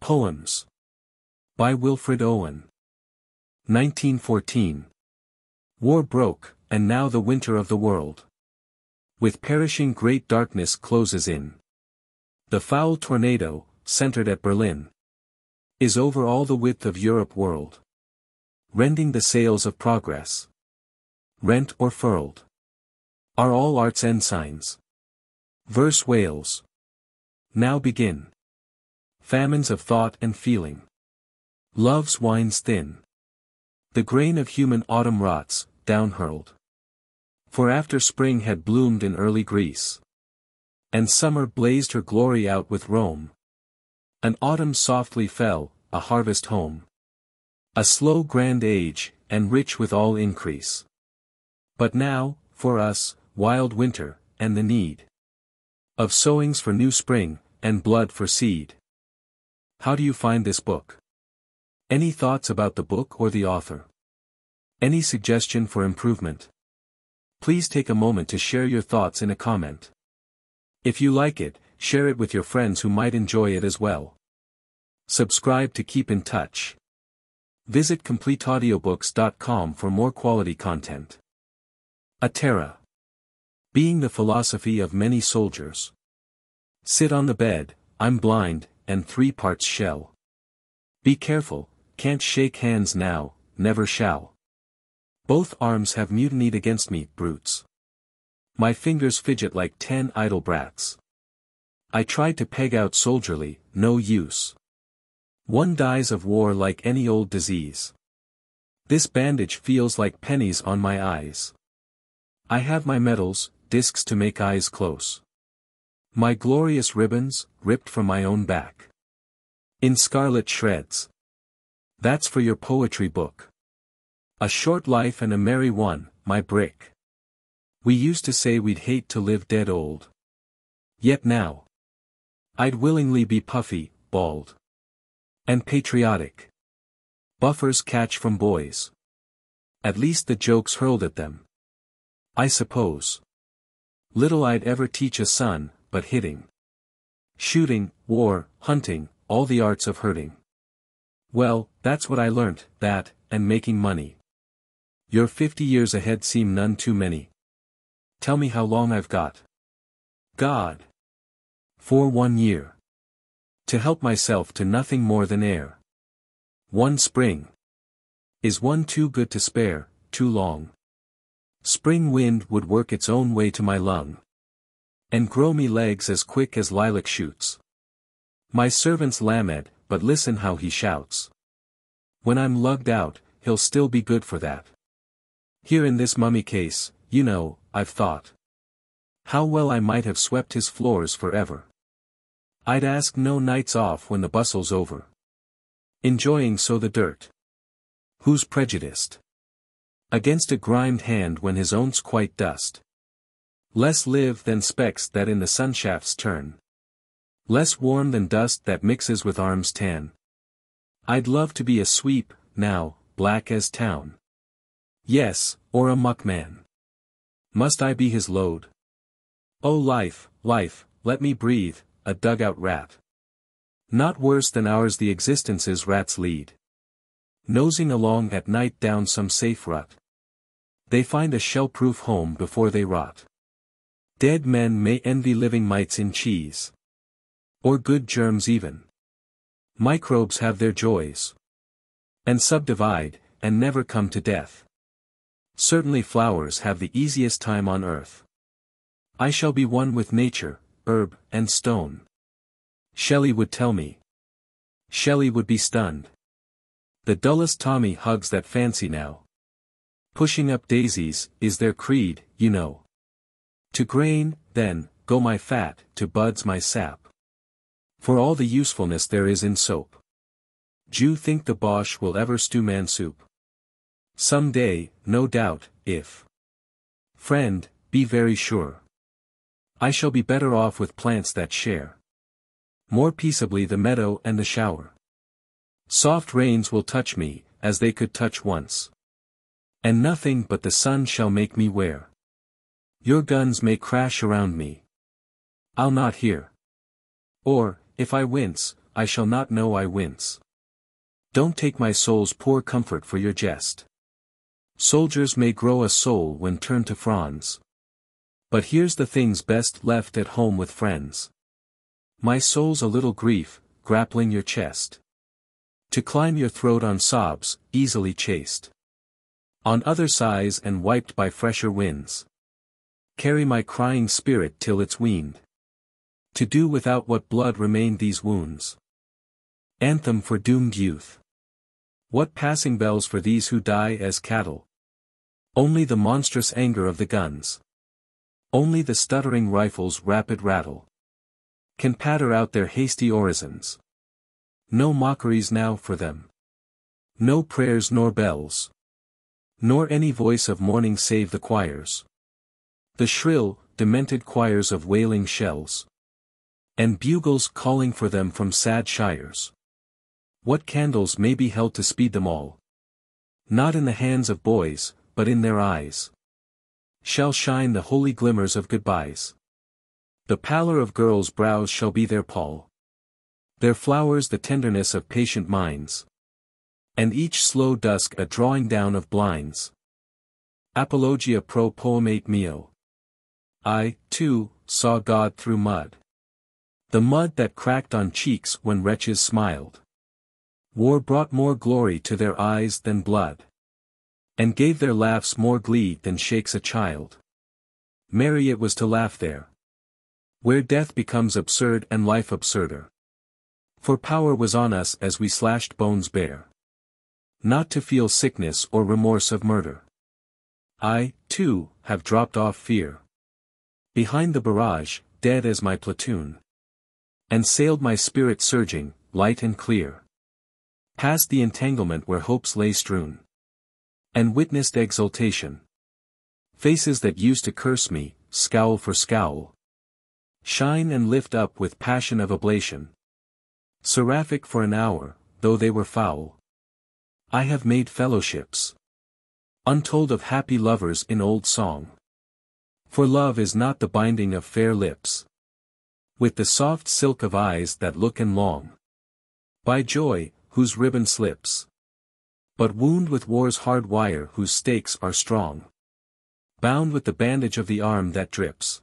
Poems. By Wilfred Owen. 1914. War broke, and now the winter of the world. With perishing great darkness closes in. The foul tornado, centered at Berlin, is over all the width of Europe world. Rending the sails of progress. Rent or furled. Are all arts ensigns. Verse wails. Now begin. Famines of thought and feeling. Love's winds thin. The grain of human autumn rots, down hurled. For after spring had bloomed in early Greece. And summer blazed her glory out with Rome. An autumn softly fell, a harvest home. A slow grand age, and rich with all increase. But now, for us, wild winter, and the need of sowings for new spring, and blood for seed. How do you find this book? Any thoughts about the book or the author? Any suggestion for improvement? Please take a moment to share your thoughts in a comment. If you like it, share it with your friends who might enjoy it as well. Subscribe to keep in touch. Visit CompleteAudiobooks.com for more quality content. A Terre. Being the philosophy of many soldiers. Sit on the bed, I'm blind, and three parts shell. Be careful, can't shake hands now, never shall. Both arms have mutinied against me, brutes. My fingers fidget like ten idle brats. I tried to peg out soldierly, no use. One dies of war like any old disease. This bandage feels like pennies on my eyes. I have my medals, discs to make eyes close. My glorious ribbons, ripped from my own back. In scarlet shreds. That's for your poetry book. A short life and a merry one, my brick. We used to say we'd hate to live dead old. Yet now. I'd willingly be puffy, bald. And patriotic. Buffers catch from boys. At least the jokes hurled at them. I suppose. Little I'd ever teach a son, but hitting. Shooting, war, hunting, all the arts of hurting. Well, that's what I learnt, that, and making money. Your fifty years ahead seem none too many. Tell me how long I've got. God. For one year. To help myself to nothing more than air. One spring. Is one too good to spare, too long? Spring wind would work its own way to my lung. And grow me legs as quick as lilac shoots. My servant's Lamed, but listen how he shouts. When I'm lugged out, he'll still be good for that. Here in this mummy case, you know, I've thought. How well I might have swept his floors forever. I'd ask no nights off when the bustle's over. Enjoying so the dirt. Who's prejudiced? Against a grimed hand when his own's quite dust. Less live than specks that in the sunshafts turn. Less warm than dust that mixes with arms tan. I'd love to be a sweep, now, black as town. Yes, or a muckman. Must I be his load? Oh life, life, let me breathe, a dugout rat. Not worse than ours the existences rats lead. Nosing along at night down some safe rut. They find a shell-proof home before they rot. Dead men may envy living mites in cheese. Or good germs even. Microbes have their joys. And subdivide, and never come to death. Certainly flowers have the easiest time on earth. I shall be one with nature, herb, and stone. Shelley would tell me. Shelley would be stunned. The dullest Tommy hugs that fancy now. Pushing up daisies, is their creed, you know. To grain, then, go my fat, to buds my sap. For all the usefulness there is in soap. Jew think the Boche will ever stew man soup. Some day, no doubt, if. Friend, be very sure. I shall be better off with plants that share. More peaceably the meadow and the shower. Soft rains will touch me, as they could touch once. And nothing but the sun shall make me wear. Your guns may crash around me. I'll not hear. Or, if I wince, I shall not know I wince. Don't take my soul's poor comfort for your jest. Soldiers may grow a soul when turned to fronds. But here's the things best left at home with friends. My soul's a little grief, grappling your chest. To climb your throat on sobs, easily chased. On other sighs and wiped by fresher winds. Carry my crying spirit till it's weaned. To do without what blood remained these wounds. Anthem for doomed youth. What passing bells for these who die as cattle? Only the monstrous anger of the guns. Only the stuttering rifle's rapid rattle. Can patter out their hasty orisons. No mockeries now for them. No prayers nor bells. Nor any voice of mourning save the choirs. The shrill, demented choirs of wailing shells. And bugles calling for them from sad shires. What candles may be held to speed them all? Not in the hands of boys, but in their eyes. Shall shine the holy glimmers of goodbyes. The pallor of girls' brows shall be their pall. Their flowers the tenderness of patient minds. And each slow dusk a drawing down of blinds. Apologia pro poemate meo. I, too, saw God through mud. The mud that cracked on cheeks when wretches smiled. War brought more glory to their eyes than blood. And gave their laughs more glee than shakes a child. Merry it was to laugh there. Where death becomes absurd and life absurder. For power was on us as we slashed bones bare. Not to feel sickness or remorse of murder. I, too, have dropped off fear. Behind the barrage, dead as my platoon. And sailed my spirit surging, light and clear. Past the entanglement where hopes lay strewn. And witnessed exultation. Faces that used to curse me, scowl for scowl. Shine and lift up with passion of oblation. Seraphic for an hour, though they were foul. I have made fellowships. Untold of happy lovers in old song. For love is not the binding of fair lips. With the soft silk of eyes that look and long. By joy, whose ribbon slips. But wound with war's hard wire whose stakes are strong. Bound with the bandage of the arm that drips.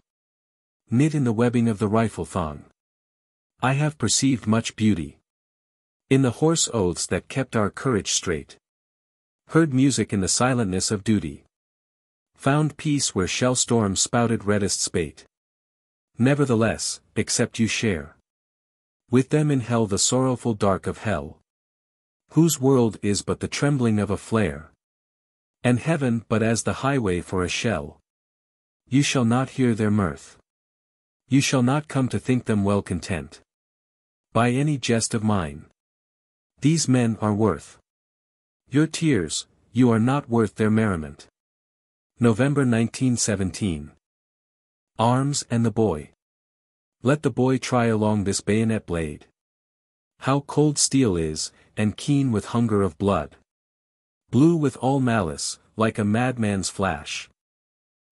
Knit in the webbing of the rifle thong. I have perceived much beauty. In the hoarse oaths that kept our courage straight. Heard music in the silentness of duty. Found peace where shell storms spouted reddest spate. Nevertheless, except you share. With them in hell the sorrowful dark of hell. Whose world is but the trembling of a flare. And heaven but as the highway for a shell. You shall not hear their mirth. You shall not come to think them well content. By any jest of mine. These men are worth. Your tears, you are not worth their merriment. November 1917. Arms and the boy. Let the boy try along this bayonet blade. How cold steel is, and keen with hunger of blood. Blue with all malice, like a madman's flash.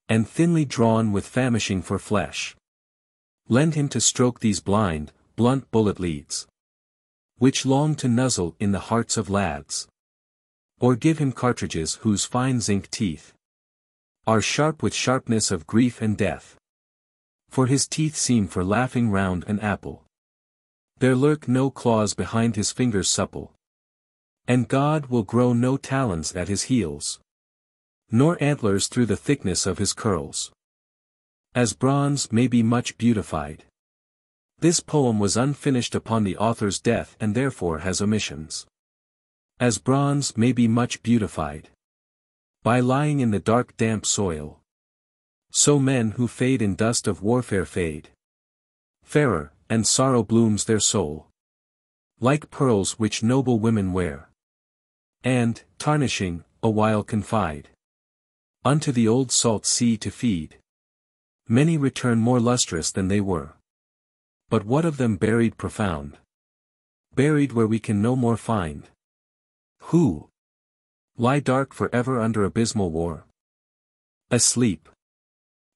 And thinly drawn with famishing for flesh. Lend him to stroke these blind, blunt bullet leads. Which long to nuzzle in the hearts of lads. Or give him cartridges whose fine zinc teeth are sharp with sharpness of grief and death. For his teeth seem for laughing round an apple. There lurk no claws behind his fingers supple. And God will grow no talons at his heels. Nor antlers through the thickness of his curls. As bronze may be much beautified. This poem was unfinished upon the author's death and therefore has omissions. As bronze may be much beautified. By lying in the dark damp soil. So men who fade in dust of warfare fade. Fairer, and sorrow blooms their soul. Like pearls which noble women wear. And, tarnishing, a while confide. Unto the old salt sea to feed. Many return more lustrous than they were. But what of them buried profound? Buried where we can no more find. Who? Lie dark forever under abysmal war. Asleep.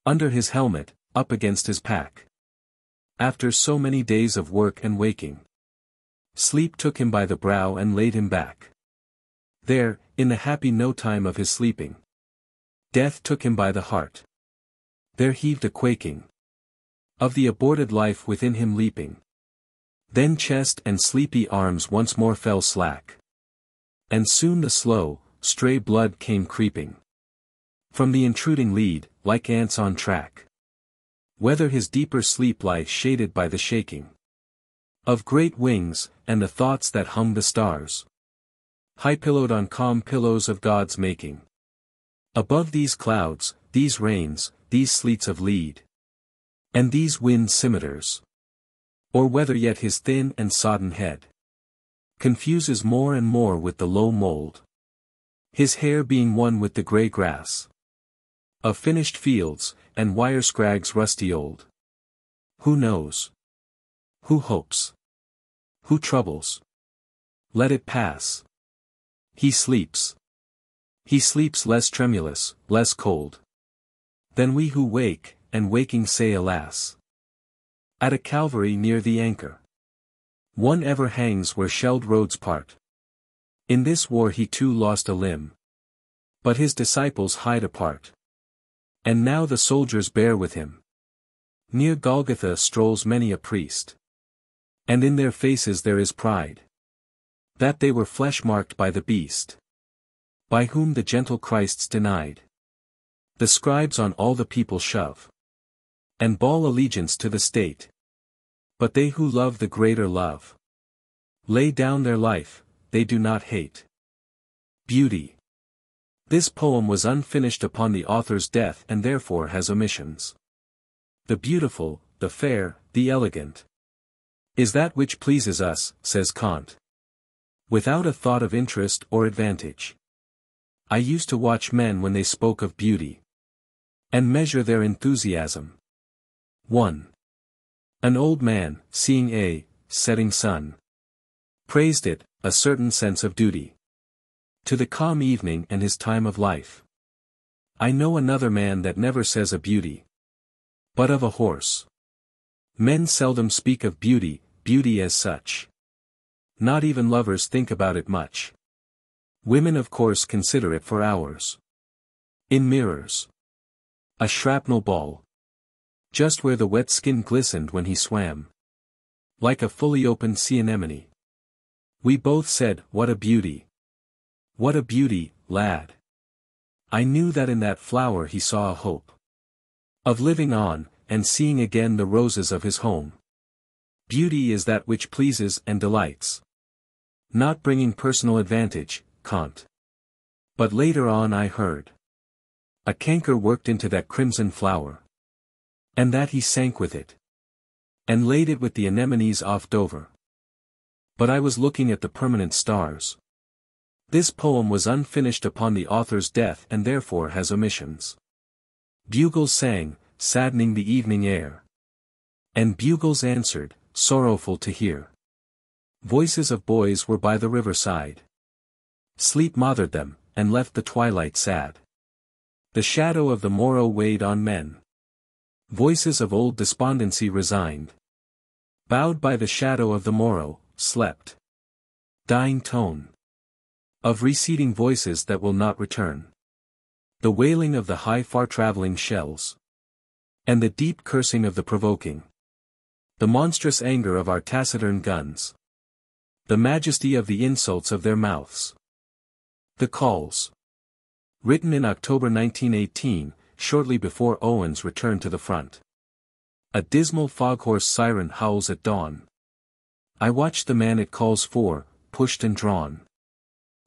Under his helmet, up against his pack. After so many days of work and waking. Sleep took him by the brow and laid him back. There, in the happy no time of his sleeping. Death took him by the heart. There heaved a quaking. Of the aborted life within him leaping. Then chest and sleepy arms once more fell slack. And soon the slow, stray blood came creeping. From the intruding lead, like ants on track. Whether his deeper sleep lie shaded by the shaking. Of great wings, and the thoughts that hung the stars. High pillowed on calm pillows of God's making. Above these clouds, these rains, these sleets of lead. And these wind scimitars. Or whether yet his thin and sodden head confuses more and more with the low mold. His hair being one with the grey grass. Of finished fields, and wire scrags rusty old. Who knows? Who hopes? Who troubles? Let it pass. He sleeps. He sleeps less tremulous, less cold. Than we who wake, and waking say alas. At a Calvary near the Ancre. One ever hangs where shelled roads part. In this war he too lost a limb. But his disciples hide apart. And now the soldiers bear with him. Near Golgotha strolls many a priest. And in their faces there is pride. That they were flesh marked by the beast. By whom the gentle Christ's denied. The scribes on all the people shove and bawl allegiance to the state. But they who love the greater love. Lay down their life, they do not hate. Beauty. This poem was unfinished upon the author's death and therefore has omissions. The beautiful, the fair, the elegant. Is that which pleases us, says Kant. Without a thought of interest or advantage. I used to watch men when they spoke of beauty. And measure their enthusiasm. 1. An old man, seeing a setting sun, praised it, a certain sense of duty. To the calm evening and his time of life. I know another man that never says a beauty. But of a horse. Men seldom speak of beauty, beauty as such. Not even lovers think about it much. Women of course consider it for hours. In mirrors. A shrapnel ball. Just where the wet skin glistened when he swam. Like a fully opened sea anemone. We both said, what a beauty. What a beauty, lad. I knew that in that flower he saw a hope. Of living on, and seeing again the roses of his home. Beauty is that which pleases and delights. Not bringing personal advantage, Kant. But later on I heard. A canker worked into that crimson flower. And that he sank with it. And laid it with the anemones off Dover. But I was looking at the permanent stars. This poem was unfinished upon the author's death and therefore has omissions. Bugles sang, saddening the evening air. And bugles answered, sorrowful to hear. Voices of boys were by the riverside. Sleep mothered them, and left the twilight sad. The shadow of the morrow weighed on men. Voices of old despondency resigned. Bowed by the shadow of the morrow, slept. Dying tone. Of receding voices that will not return. The wailing of the high far traveling shells. And the deep cursing of the provoking. The monstrous anger of our taciturn guns. The majesty of the insults of their mouths. The calls. Written in October 1918, shortly before Owens returned to the front. A dismal foghorse siren howls at dawn. I watch the man it calls for, pushed and drawn.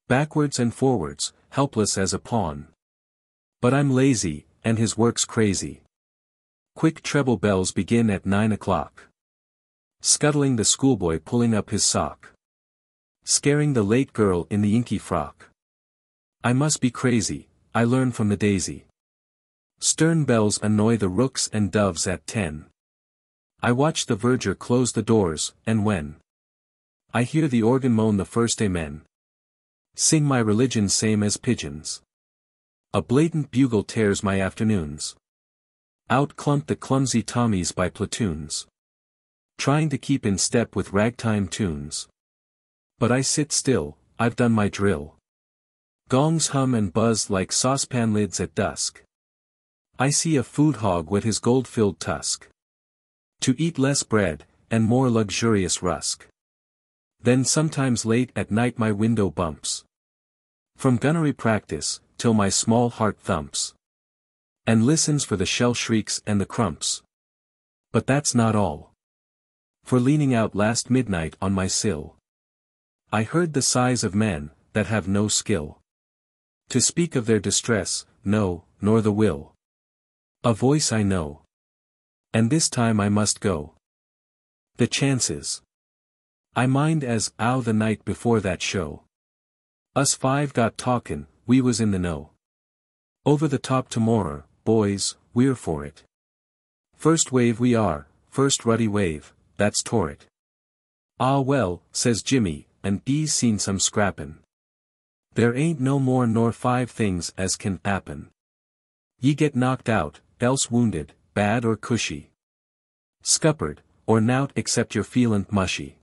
Backwards and forwards, helpless as a pawn. But I'm lazy, and his work's crazy. Quick treble bells begin at nine o'clock. Scuttling the schoolboy pulling up his sock. Scaring the late girl in the inky frock. I must be crazy, I learn from the daisy. Stern bells annoy the rooks and doves at ten. I watch the verger close the doors, and when I hear the organ moan the first amen. Sing my religion same as pigeons. A blatant bugle tears my afternoons. Out clump the clumsy Tommies by platoons. Trying to keep in step with ragtime tunes. But I sit still, I've done my drill. Gongs hum and buzz like saucepan lids at dusk. I see a food hog with his gold-filled tusk. To eat less bread, and more luxurious rusk. Then sometimes late at night my window bumps. From gunnery practice, till my small heart thumps. And listens for the shell shrieks and the crumps. But that's not all. For leaning out last midnight on my sill. I heard the sighs of men, that have no skill. To speak of their distress, no, nor the will. A voice I know. And this time I must go. The chances. I mind as, ow the night before that show. Us five got talkin', we was in the know. Over the top tomorrow, boys, we're for it. First wave we are, first ruddy wave, that's torrid. Ah well, says Jimmy, and E's seen some scrappin'. There ain't no more nor five things as can happen. Ye get knocked out, else wounded, bad or cushy. Scuppered, or nout except you're feelin' mushy.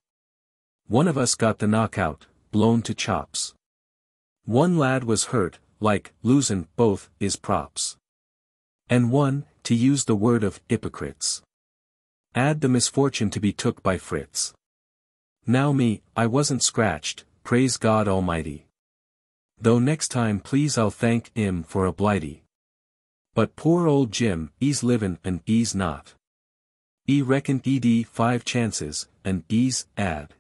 One of us got the knockout, blown to chops. One lad was hurt, like, losin' both, is props. And one, to use the word of hypocrites. Add the misfortune to be took by Fritz. Now me, I wasn't scratched, praise God Almighty. Though next time please I'll thank 'im for a blighty. But poor old Jim, 'e's livin' and 'e's not. 'E reckoned ed five chances, and 'e's ad.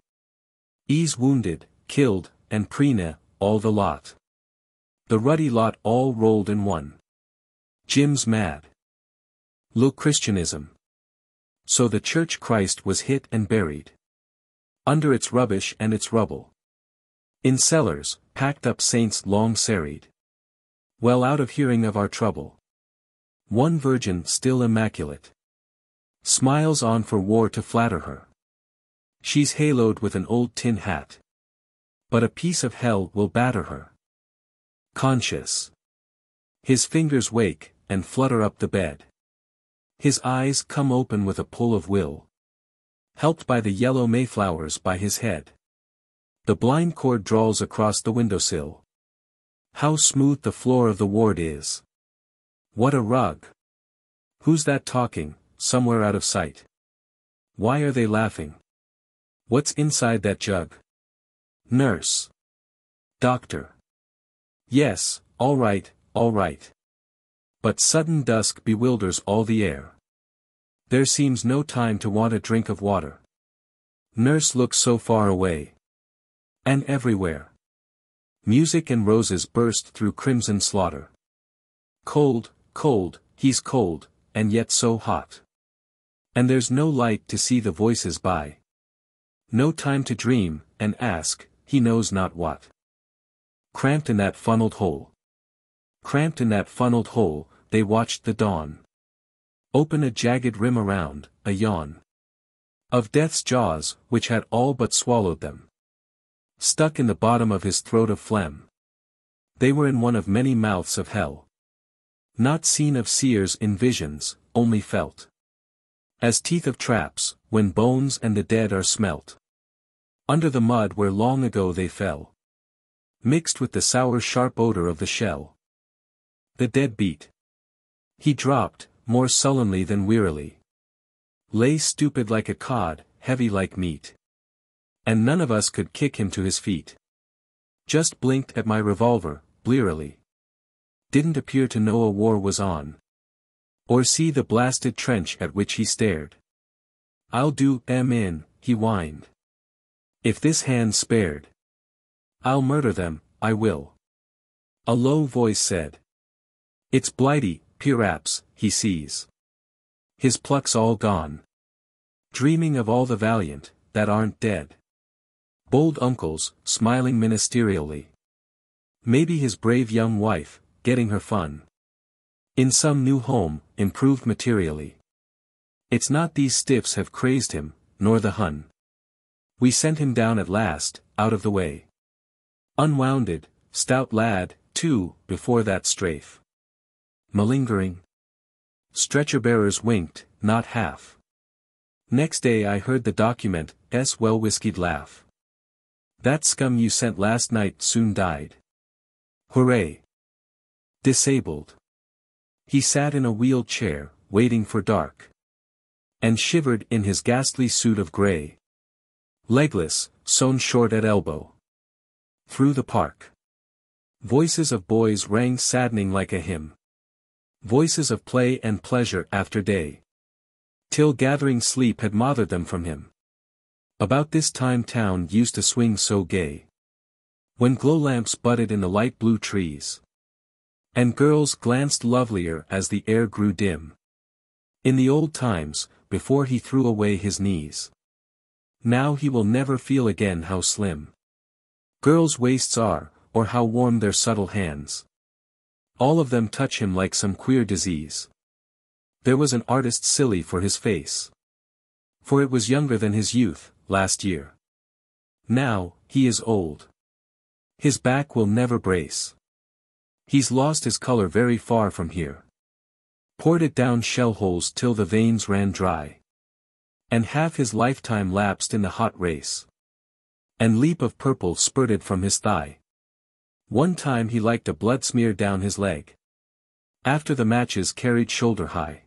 'E's wounded, killed, and prena, all the lot. The ruddy lot all rolled in one. Jim's mad. Le Christianisme. So the church Christ was hit and buried. Under its rubbish and its rubble. In cellars, packed up saints long serried. Well out of hearing of our trouble. One virgin still immaculate. Smiles on for war to flatter her. She's haloed with an old tin hat. But a piece of hell will batter her. Conscious. His fingers wake, and flutter up the bed. His eyes come open with a pull of will helped by the yellow mayflowers by his head. The blind cord draws across the windowsill. How smooth the floor of the ward is. What a rug. Who's that talking, somewhere out of sight? Why are they laughing? What's inside that jug? Nurse. Doctor. Yes, all right, all right. But sudden dusk bewilders all the air. There seems no time to want a drink of water. Nurse looks so far away. And everywhere. Music and roses burst through crimson slaughter. Cold, cold, he's cold, and yet so hot. And there's no light to see the voices by. No time to dream, and ask, he knows not what. Cramped in that funneled hole. Cramped in that funneled hole, they watched the dawn. Open a jagged rim around, a yawn. Of death's jaws, which had all but swallowed them. Stuck in the bottom of his throat of phlegm. They were in one of many mouths of hell. Not seen of seers in visions, only felt. As teeth of traps, when bones and the dead are smelt. Under the mud where long ago they fell. Mixed with the sour sharp odor of the shell. The dead beat. He dropped, more sullenly than wearily. Lay stupid like a cod, heavy like meat. And none of us could kick him to his feet. Just blinked at my revolver, blearily. Didn't appear to know a war was on. Or see the blasted trench at which he stared. I'll do em in, he whined. If this hand spared. I'll murder them, I will. A low voice said. It's Blighty, Piraps, he sees. His pluck's all gone. Dreaming of all the valiant, that aren't dead. Bold uncles, smiling ministerially. Maybe his brave young wife, getting her fun. In some new home, improved materially. It's not these stiffs have crazed him, nor the Hun. We sent him down at last, out of the way. Unwounded, stout lad, too, before that strafe. Malingering. Stretcher-bearers winked, not half. Next day I heard the document, S. well whiskeyed laugh. That scum you sent last night soon died. Hooray. Disabled. He sat in a wheeled chair, waiting for dark. And shivered in his ghastly suit of grey. Legless, sewn short at elbow. Through the park. Voices of boys rang saddening like a hymn. Voices of play and pleasure after day. Till gathering sleep had mothered them from him. About this time town used to swing so gay. When glow lamps budded in the light blue trees. And girls glanced lovelier as the air grew dim. In the old times, before he threw away his knees. Now he will never feel again how slim. Girls' waists are, or how warm their subtle hands. All of them touch him like some queer disease. There was an artist silly for his face. For it was younger than his youth, last year. Now, he is old. His back will never brace. He's lost his color very far from here. Poured it down shell holes till the veins ran dry. And half his lifetime lapsed in the hot race. And leap of purple spurted from his thigh. One time he liked a blood smear down his leg. After the matches carried shoulder high.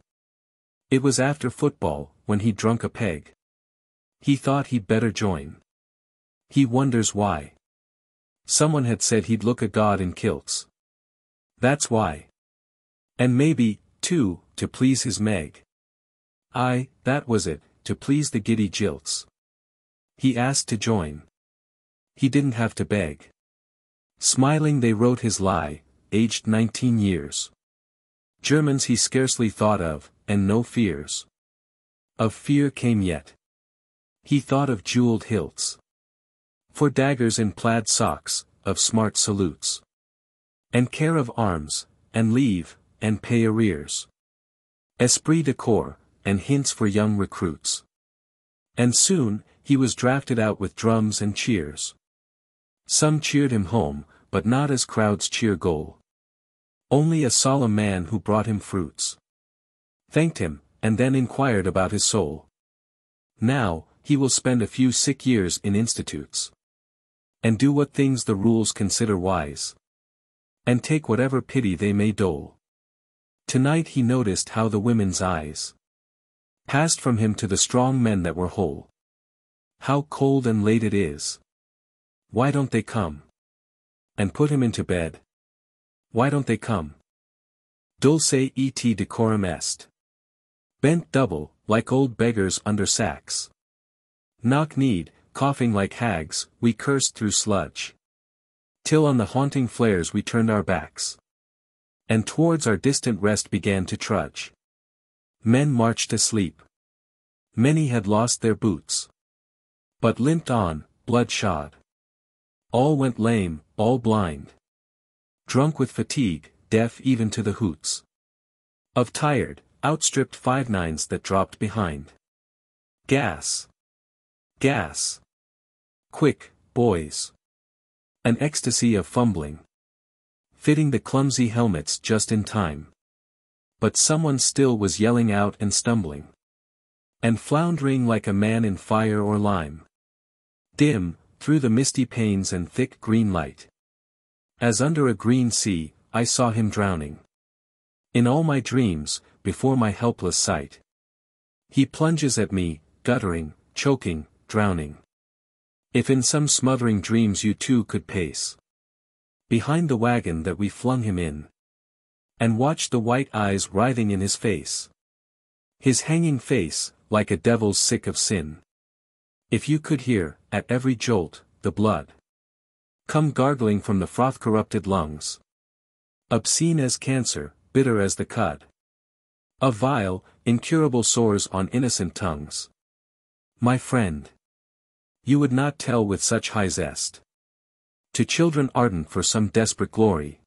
It was after football, when he drunk a peg. He thought he'd better join. He wonders why. Someone had said he'd look a god in kilts. That's why. And maybe, too, to please his Meg. Aye, that was it, to please the giddy jilts. He asked to join. He didn't have to beg. Smiling they wrote his lie, aged nineteen years. Germans he scarcely thought of, and no fears. Of fear came yet. He thought of jeweled hilts. For daggers in plaid socks, of smart salutes. And care of arms, and leave, and pay arrears. Esprit de corps, and hints for young recruits. And soon, he was drafted out with drums and cheers. Some cheered him home, but not as crowds cheer goal. Only a solemn man who brought him fruits. Thanked him, and then inquired about his soul. Now, he will spend a few sick years in institutes. And do what things the rules consider wise. And take whatever pity they may dole. Tonight he noticed how the women's eyes passed from him to the strong men that were whole. How cold and late it is. Why don't they come? And put him into bed. Why don't they come? Dulce et decorum est. Bent double, like old beggars under sacks. Knock-kneed, coughing like hags, we cursed through sludge. Till on the haunting flares we turned our backs. And towards our distant rest began to trudge. Men marched asleep. Many had lost their boots. But limped on, bloodshod. All went lame, all blind. Drunk with fatigue, deaf even to the hoots. Of tired, outstripped five nines that dropped behind. Gas. Gas. Quick, boys. An ecstasy of fumbling. Fitting the clumsy helmets just in time. But someone still was yelling out and stumbling. And floundering like a man in fire or lime. Dim, through the misty panes and thick green light. As under a green sea, I saw him drowning. In all my dreams, before my helpless sight. He plunges at me, guttering, choking, drowning. If in some smothering dreams you too could pace. Behind the wagon that we flung him in. And watch the white eyes writhing in his face. His hanging face, like a devil's sick of sin. If you could hear, at every jolt, the blood. Come gargling from the froth-corrupted lungs. Obscene as cancer, bitter as the cud. Of vile, incurable sores on innocent tongues. My friend. You would not tell with such high zest. To children ardent for some desperate glory.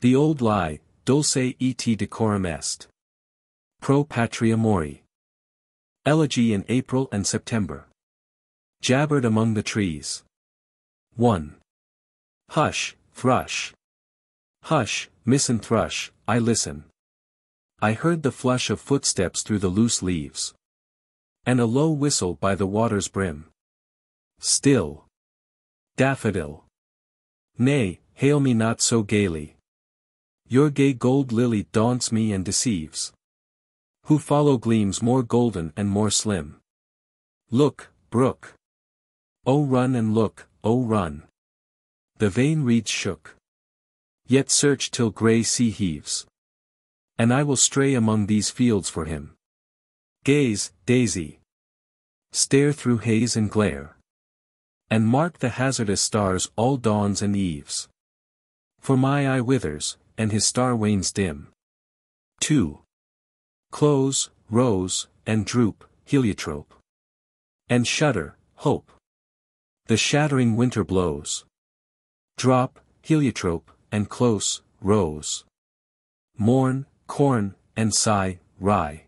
The old lie, dulce et decorum est. Pro patria mori. Elegy in April and September. Jabbered among the trees. 1. Hush, thrush. Hush, and thrush, I listen. I heard the flush of footsteps through the loose leaves. And a low whistle by the water's brim. Still. daffodil. Nay, hail me not so gaily. Your gay gold lily daunts me and deceives. Who follow gleams more golden and more slim. Look, brook. Oh run and look, oh run. The vain reeds shook. Yet search till grey sea heaves. And I will stray among these fields for him. Gaze, daisy. Stare through haze and glare. And mark the hazardous stars all dawns and eves. For my eye withers, and his star wanes dim. 2. Close, rose, and droop, heliotrope. And shudder, hope. The shattering winter blows. Drop, heliotrope, and close, rose. Mourn, corn, and sigh, rye.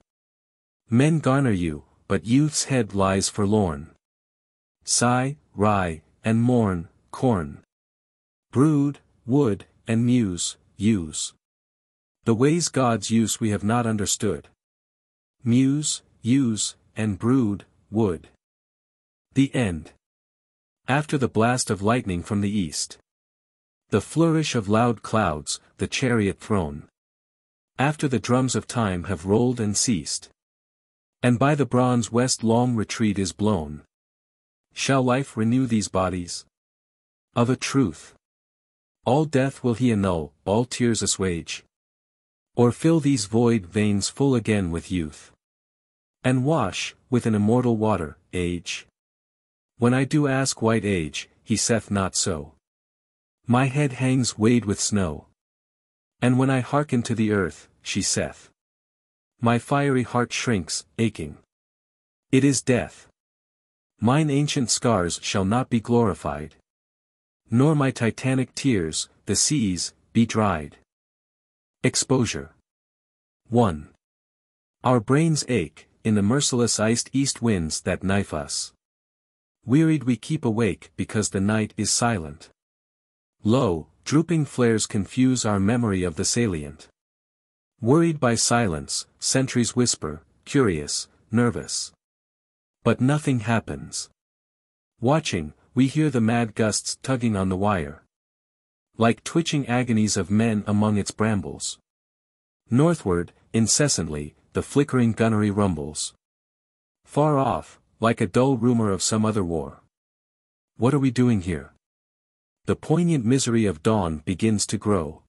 Men garner you, but youth's head lies forlorn. Sigh, rye, and mourn, corn. Brood, wood, and muse, use. The ways God's use we have not understood. Muse, use, and brood, wood. The end. After the blast of lightning from the east. The flourish of loud clouds, the chariot thrown. After the drums of time have rolled and ceased. And by the bronze west long retreat is blown. Shall life renew these bodies? Of a truth. All death will he annul, all tears assuage. Or fill these void veins full again with youth. And wash, with an immortal water, age. When I do ask white age, he saith not so. My head hangs weighed with snow. And when I hearken to the earth, she saith. My fiery heart shrinks, aching. It is death. Mine ancient scars shall not be glorified. Nor my titanic tears, the seas, be dried. Exposure. 1. Our brains ache, in the merciless iced east winds that knife us. Wearied we keep awake because the night is silent. Lo, drooping flares confuse our memory of the salient. Worried by silence, sentries whisper, curious, nervous. But nothing happens. Watching, we hear the mad gusts tugging on the wire. Like twitching agonies of men among its brambles. Northward, incessantly, the flickering gunnery rumbles. Far off, like a dull rumor of some other war. What are we doing here? The poignant misery of dawn begins to grow.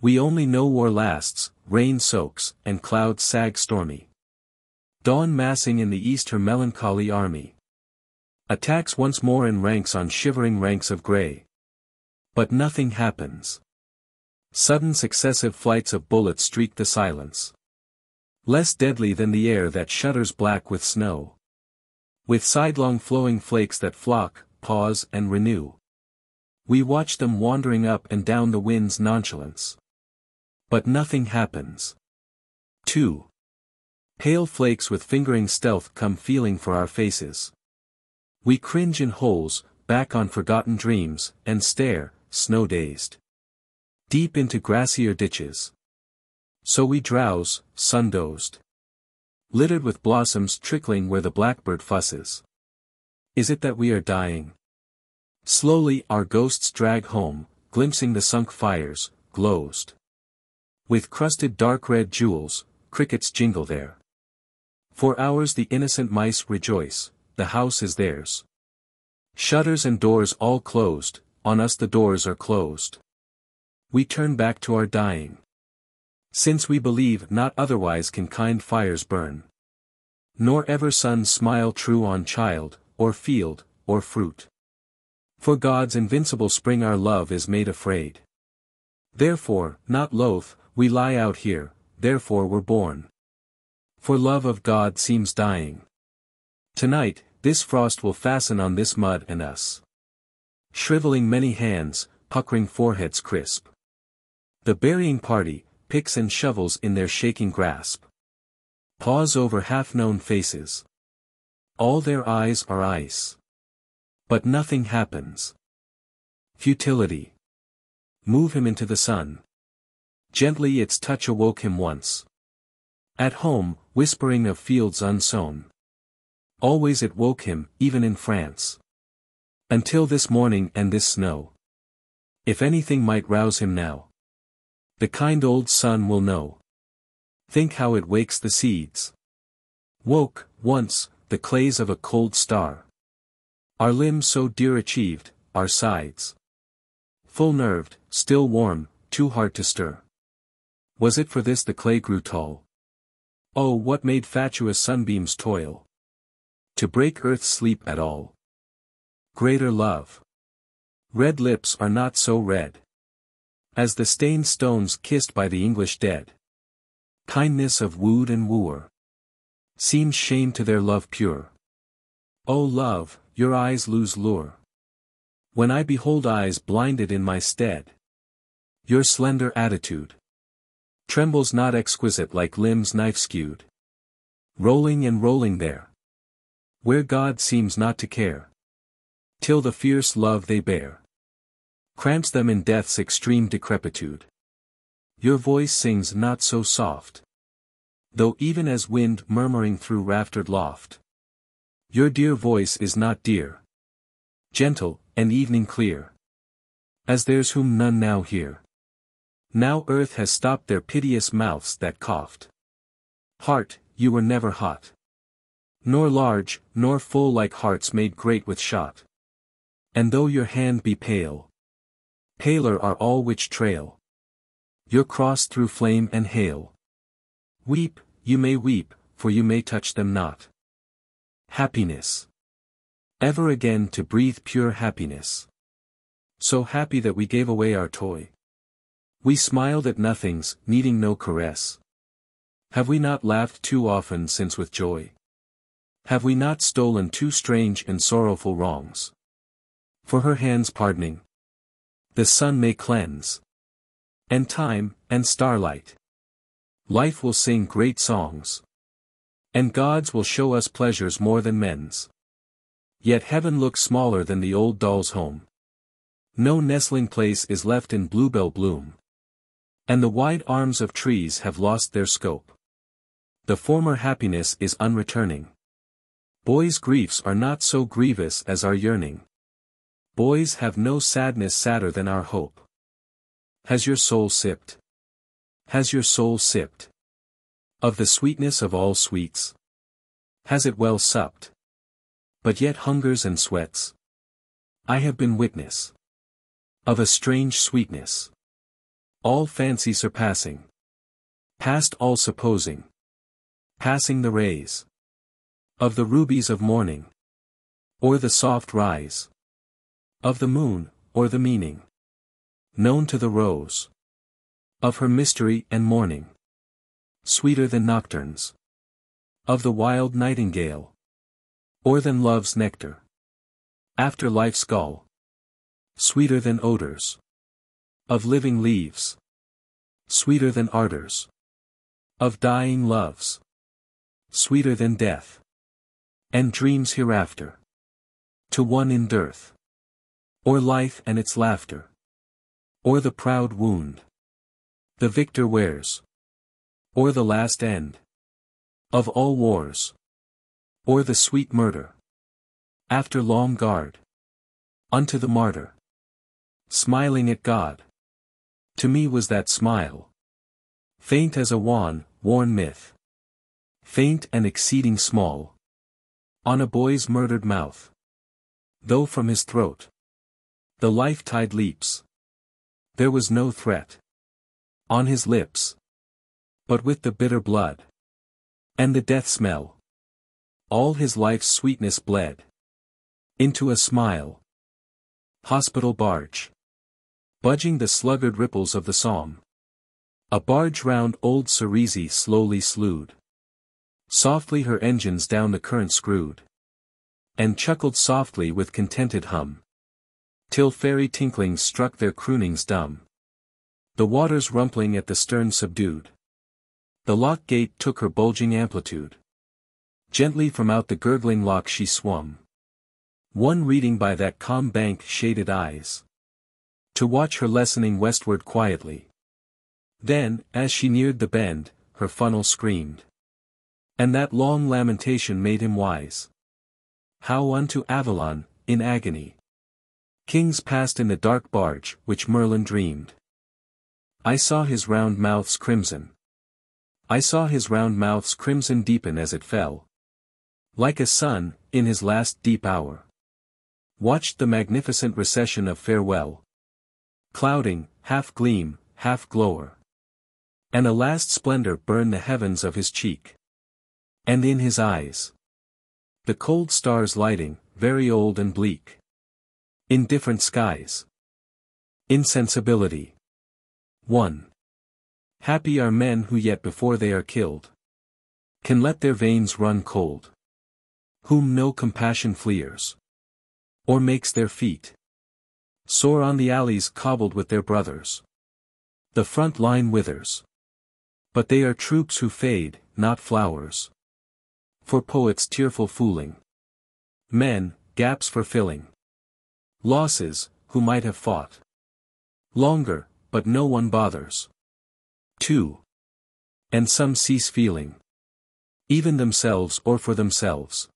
We only know war lasts, rain soaks, and clouds sag stormy. Dawn massing in the east her melancholy army. Attacks once more in ranks on shivering ranks of grey. But nothing happens. Sudden successive flights of bullets streak the silence. Less deadly than the air that shudders black with snow. With sidelong flowing flakes that flock, pause and renew. We watch them wandering up and down the wind's nonchalance. But nothing happens. 2. Pale flakes with fingering stealth come feeling for our faces. We cringe in holes, back on forgotten dreams, and stare, snow-dazed. Deep into grassier ditches. So we drowse, sun-dozed. Littered with blossoms trickling where the blackbird fusses. Is it that we are dying? Slowly our ghosts drag home, glimpsing the sunk fires, glozed. With crusted dark red jewels, crickets jingle there. For hours the innocent mice rejoice, the house is theirs. Shutters and doors all closed, on us the doors are closed. We turn back to our dying. Since we believe not otherwise can kind fires burn. Nor ever sun smile true on child, or field, or fruit. For God's invincible spring our love is made afraid. Therefore, not loath, we lie out here, therefore we're born. For love of God seems dying. Tonight, this frost will fasten on this mud and us. Shriveling many hands, puckering foreheads crisp. The burying party, picks and shovels in their shaking grasp. Pause over half-known faces. All their eyes are ice. But nothing happens. Futility. Move him into the sun. Gently its touch awoke him once. At home, whispering of fields unsown. Always it woke him, even in France. Until this morning and this snow. If anything might rouse him now. The kind old sun will know. Think how it wakes the seeds. Woke, once, the clays of a cold star. Our limbs so dear achieved, our sides. Full nerved, still warm, too hard to stir. Was it for this the clay grew tall? Oh what made fatuous sunbeams toil? To break earth's sleep at all. Greater love. Red lips are not so red. As the stained stones kissed by the English dead. Kindness of wooed and wooer. Seems shame to their love pure. O love, your eyes lose lure. When I behold eyes blinded in my stead. Your slender attitude. Trembles not exquisite like limbs knife skewed. Rolling and rolling there. Where God seems not to care. Till the fierce love they bear. Cramps them in death's extreme decrepitude. Your voice sings not so soft. Though even as wind murmuring through raftered loft. Your dear voice is not dear. Gentle, and evening clear. As theirs whom none now hear. Now earth has stopped their piteous mouths that coughed. Heart, you were never hot. Nor large, nor full like hearts made great with shot. And though your hand be pale. Paler are all which trail. Your cross through flame and hail. Weep, you may weep, for you may touch them not. Happiness. Ever again to breathe pure happiness. So happy that we gave away our toy. We smiled at nothings, needing no caress. Have we not laughed too often since with joy? Have we not stolen too strange and sorrowful wrongs? For her hands pardoning. The sun may cleanse. And time, and starlight. Life will sing great songs. And gods will show us pleasures more than men's. Yet heaven looks smaller than the old doll's home. No nestling place is left in bluebell bloom. And the wide arms of trees have lost their scope. The former happiness is unreturning. Boys' griefs are not so grievous as our yearning. Boys have no sadness sadder than our hope. Has your soul sipped? Has your soul sipped? Of the sweetness of all sweets? Has it well supped? but yet hungers and sweats. I have been witness of a strange sweetness. All fancy surpassing. Past all supposing. Passing the rays. Of the rubies of morning. Or the soft rise. Of the moon, or the meaning. Known to the rose. Of her mystery and morning. Sweeter than nocturnes. Of the wild nightingale. Or than love's nectar. After life's gall. Sweeter than odors. Of living leaves. Sweeter than ardors. Of dying loves. Sweeter than death. And dreams hereafter. To one in dearth. Or life and its laughter. Or the proud wound. The victor wears. Or the last end. Of all wars. Or the sweet murder. After long guard. Unto the martyr. Smiling at God. To me was that smile. Faint as a wan, worn myth. Faint and exceeding small. On a boy's murdered mouth. Though from his throat. The life tide leaps. There was no threat. On his lips. But with the bitter blood. And the death smell. All his life's sweetness bled. Into a smile. Hospital barge. Budging the sluggard ripples of the Somme. A barge round old Cerisy slowly slewed. Softly her engines down the current screwed. And chuckled softly with contented hum. Till fairy tinklings struck their croonings dumb. The waters rumpling at the stern subdued. The lock gate took her bulging amplitude. Gently from out the gurgling lock she swum. One reading by that calm bank shaded eyes. To watch her lessening westward quietly. Then, as she neared the bend, her funnel screamed. And that long lamentation made him wise. How unto Avalon, in agony. Kings passed in the dark barge, which Merlin dreamed. I saw his round mouth's crimson. I saw his round mouth's crimson deepen as it fell. Like a sun, in his last deep hour. Watched the magnificent recession of farewell. Clouding, half gleam, half glower. And a last splendor burn the heavens of his cheek. And in his eyes. The cold stars lighting, very old and bleak. In different skies. Insensibility. 1. Happy are men who yet before they are killed. Can let their veins run cold. Whom no compassion fleers. Or makes their feet. Soar on the alleys cobbled with their brothers. The front line withers. But they are troops who fade, not flowers. For poets tearful fooling. Men, gaps for filling. Losses, who might have fought. Longer, but no one bothers. 2. And some cease feeling. Even themselves or for themselves.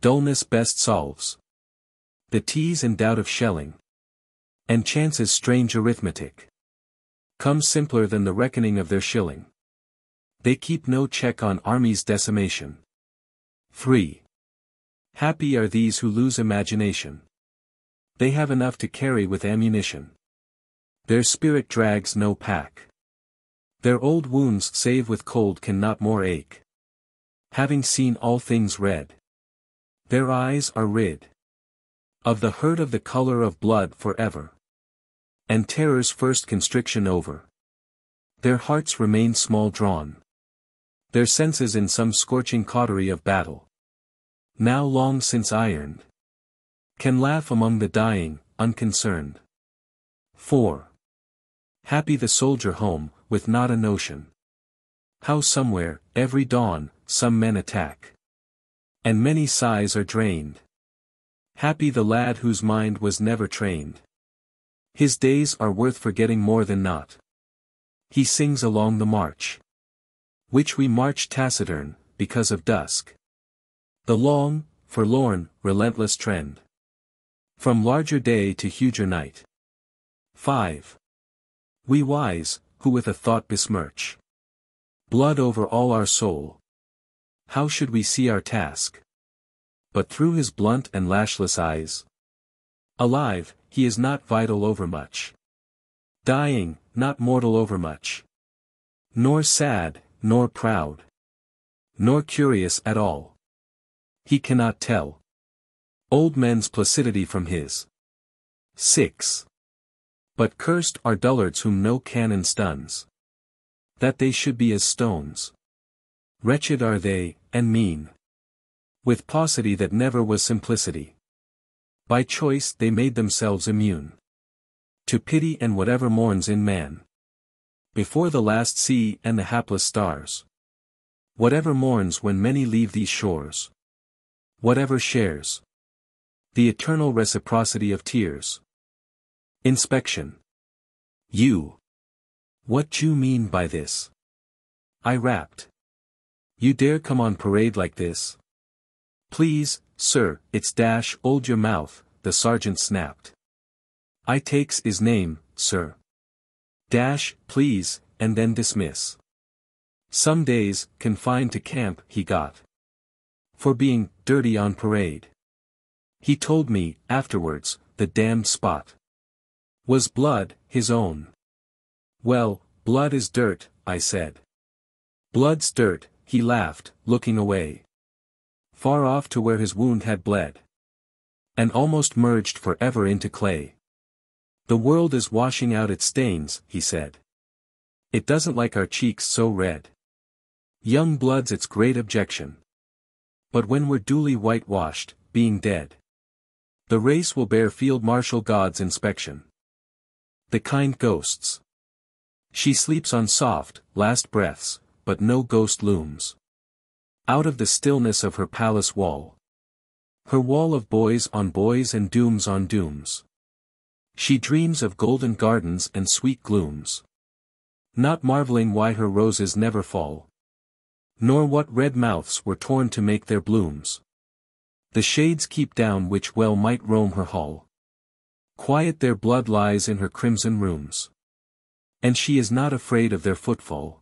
Dullness best solves. The tease and doubt of shelling. And chance's strange arithmetic. Come simpler than the reckoning of their shilling. They keep no check on armies' decimation. 3. Happy are these who lose imagination. They have enough to carry with ammunition. Their spirit drags no pack. Their old wounds save with cold cannot more ache. Having seen all things red. Their eyes are rid. Of the hurt of the color of blood forever. And terror's first constriction over. Their hearts remain small drawn. Their senses in some scorching cautery of battle. Now long since ironed. Can laugh among the dying, unconcerned. 4. Happy the soldier home, with not a notion. How somewhere, every dawn, some men attack. And many sighs are drained. Happy the lad whose mind was never trained. His days are worth forgetting more than not. He sings along the march. Which we march taciturn, because of dusk. The long, forlorn, relentless trend. From larger day to huger night. 5. We wise, who with a thought besmirch. Blood over all our soul. How should we see our task? But through his blunt and lashless eyes. Alive, he is not vital overmuch. Dying, not mortal overmuch. Nor sad, nor proud. Nor curious at all. He cannot tell. Old men's placidity from his. 6. But cursed are dullards whom no cannon stuns. That they should be as stones. Wretched are they, and mean. With paucity that never was simplicity. By choice they made themselves immune. To pity and whatever mourns in man. Before the last sea and the hapless stars. Whatever mourns when many leave these shores. Whatever shares. The eternal reciprocity of tears. Inspection. You. What you mean by this? I rapped. You dare come on parade like this? Please, sir, it's dash hold your mouth, the sergeant snapped. I takes his name, sir. Dash, please, and then dismiss. Some days, confined to camp, he got. For being, dirty on parade. He told me, afterwards, the damned spot. Was blood, his own? Well, blood is dirt, I said. Blood's dirt, he laughed, looking away. Far off to where his wound had bled. And almost merged forever into clay. The world is washing out its stains, he said. It doesn't like our cheeks so red. Young blood's its great objection. But when we're duly whitewashed, being dead. The race will bear Field Marshal God's inspection. The kind ghosts. She sleeps on soft, last breaths, but no ghost looms. Out of the stillness of her palace wall. Her wall of boys on boys and dooms on dooms. She dreams of golden gardens and sweet glooms. Not marveling why her roses never fall. Nor what red mouths were torn to make their blooms. The shades keep down which well might roam her hall. Quiet their blood lies in her crimson rooms. And she is not afraid of their footfall.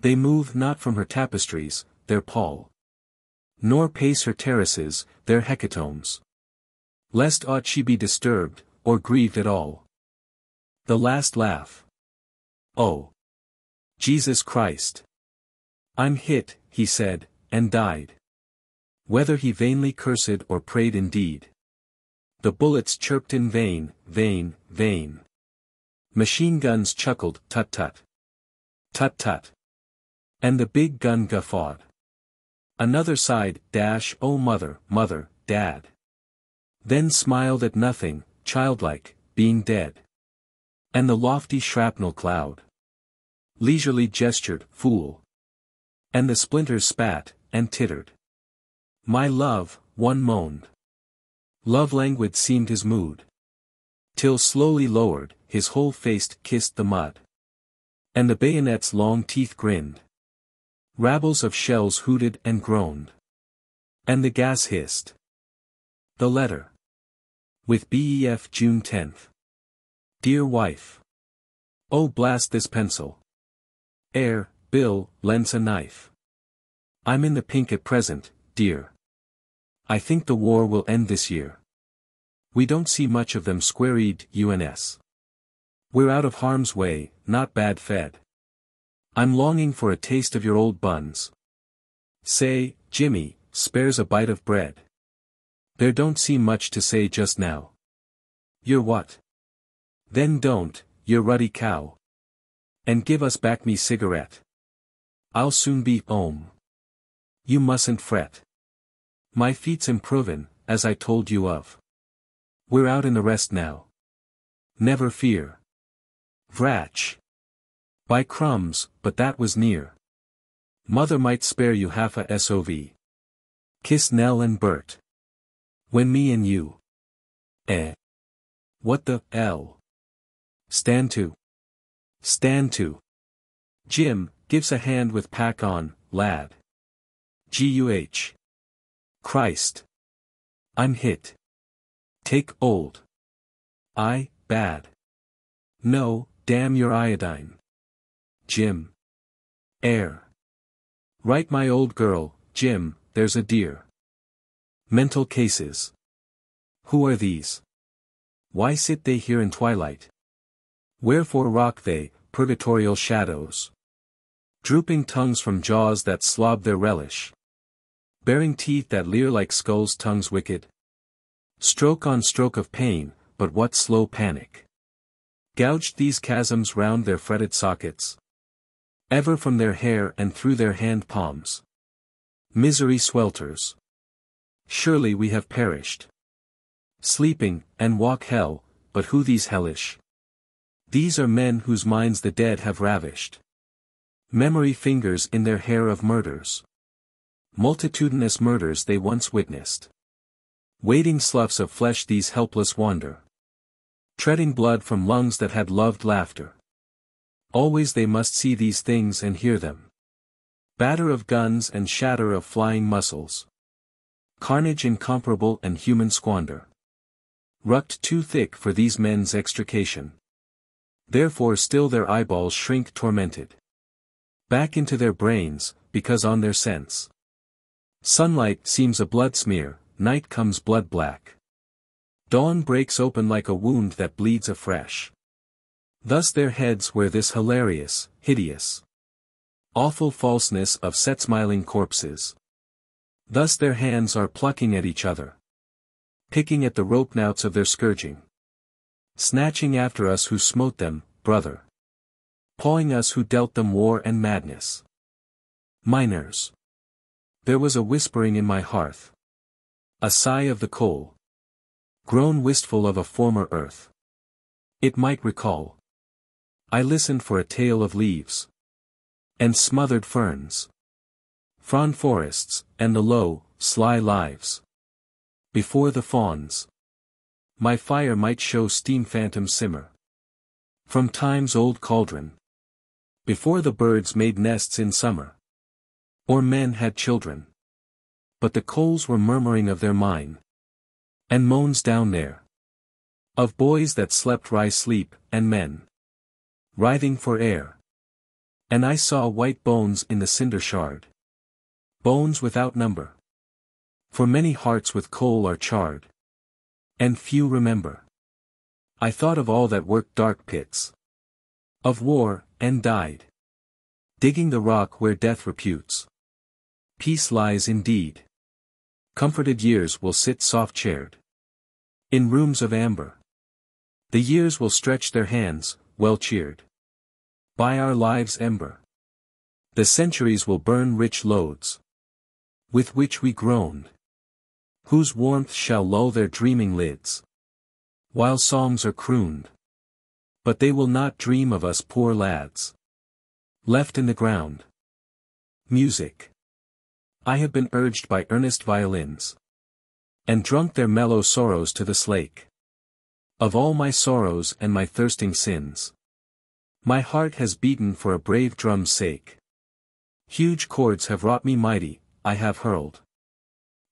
They move not from her tapestries, their pall. Nor pace her terraces, their hecatombs. Lest aught she be disturbed, or grieved at all. The last laugh. Oh! Jesus Christ! I'm hit, he said, and died. Whether he vainly cursed or prayed indeed. The bullets chirped in vain, vain, vain. Machine guns chuckled, tut-tut. Tut-tut. And the big gun guffawed. Another sighed, dash, oh mother, mother, dad. Then smiled at nothing, childlike, being dead. And the lofty shrapnel cloud. Leisurely gestured, fool. And the splinters spat, and tittered. My love, one moaned. Love languid seemed his mood. Till slowly lowered, his whole face kissed the mud. And the bayonet's long teeth grinned. Rabbles of shells hooted and groaned. And the gas hissed. The letter. With BEF June 10th. Dear wife. Oh blast this pencil. Air, Bill, lends a knife. I'm in the pink at present, dear. I think the war will end this year. We don't see much of them square-eyed, UNS. We're out of harm's way, not bad fed. I'm longing for a taste of your old buns. Say, Jimmy, spares a bite of bread. There don't seem much to say just now. You're what? Then don't, you ruddy cow. And give us back me cigarette. I'll soon be home. You mustn't fret. My feet's improvin', as I told you of. We're out in the rest now. Never fear. Vratch. By crumbs, but that was near. Mother might spare you half a SOV. Kiss Nell and Bert. When me and you. Eh. What the, L. Stand to. Stand to. Jim, gives a hand with pack on, lad. G-U-H. Christ. I'm hit. Take old. I, bad. No, damn your iodine. Jim. Air. Right my old girl, Jim, there's a dear. Mental cases. Who are these? Why sit they here in twilight? Wherefore rock they, purgatorial shadows? Drooping tongues from jaws that slob their relish. Bearing teeth that leer like skulls tongues wicked. Stroke on stroke of pain, but what slow panic. Gouged these chasms round their fretted sockets. Ever from their hair and through their hand palms. Misery swelters. Surely we have perished. Sleeping, and walk hell, but who these hellish? These are men whose minds the dead have ravished. Memory fingers in their hair of murders. Multitudinous murders they once witnessed. Waiting sloughs of flesh these helpless wander. Treading blood from lungs that had loved laughter. Always they must see these things and hear them. Batter of guns and shatter of flying muscles. Carnage incomparable and human squander. Rucked too thick for these men's extrication. Therefore still their eyeballs shrink tormented. Back into their brains, because on their sense. Sunlight seems a blood smear, night comes blood black. Dawn breaks open like a wound that bleeds afresh. Thus their heads wear this hilarious, hideous, awful falseness of set smiling corpses. Thus their hands are plucking at each other. Picking at the rope knouts of their scourging. Snatching after us who smote them, brother. Pawing us who dealt them war and madness. Miners. There was a whispering in my hearth. A sigh of the coal. Grown wistful of a former earth. It might recall. I listened for a tale of leaves. And smothered ferns. Frond forests, and the low, sly lives. Before the fawns. My fire might show steam phantoms simmer. From time's old cauldron. Before the birds made nests in summer. Or men had children. But the coals were murmuring of their mine. And moans down there. Of boys that slept wry sleep, and men. Writhing for air. And I saw white bones in the cinder shard. Bones without number. For many hearts with coal are charred. And few remember. I thought of all that worked dark pits. Of war, and died. Digging the rock where death reputes. Peace lies indeed. Comforted years will sit soft-chaired. In rooms of amber. The years will stretch their hands, well cheered. By our lives' ember. The centuries will burn rich loads. With which we groaned. Whose warmth shall lull their dreaming lids. While songs are crooned. But they will not dream of us poor lads. Left in the ground. Music. I have been urged by earnest violins. And drunk their mellow sorrows to the slake. Of all my sorrows and my thirsting sins. My heart has beaten for a brave drum's sake. Huge chords have wrought me mighty, I have hurled.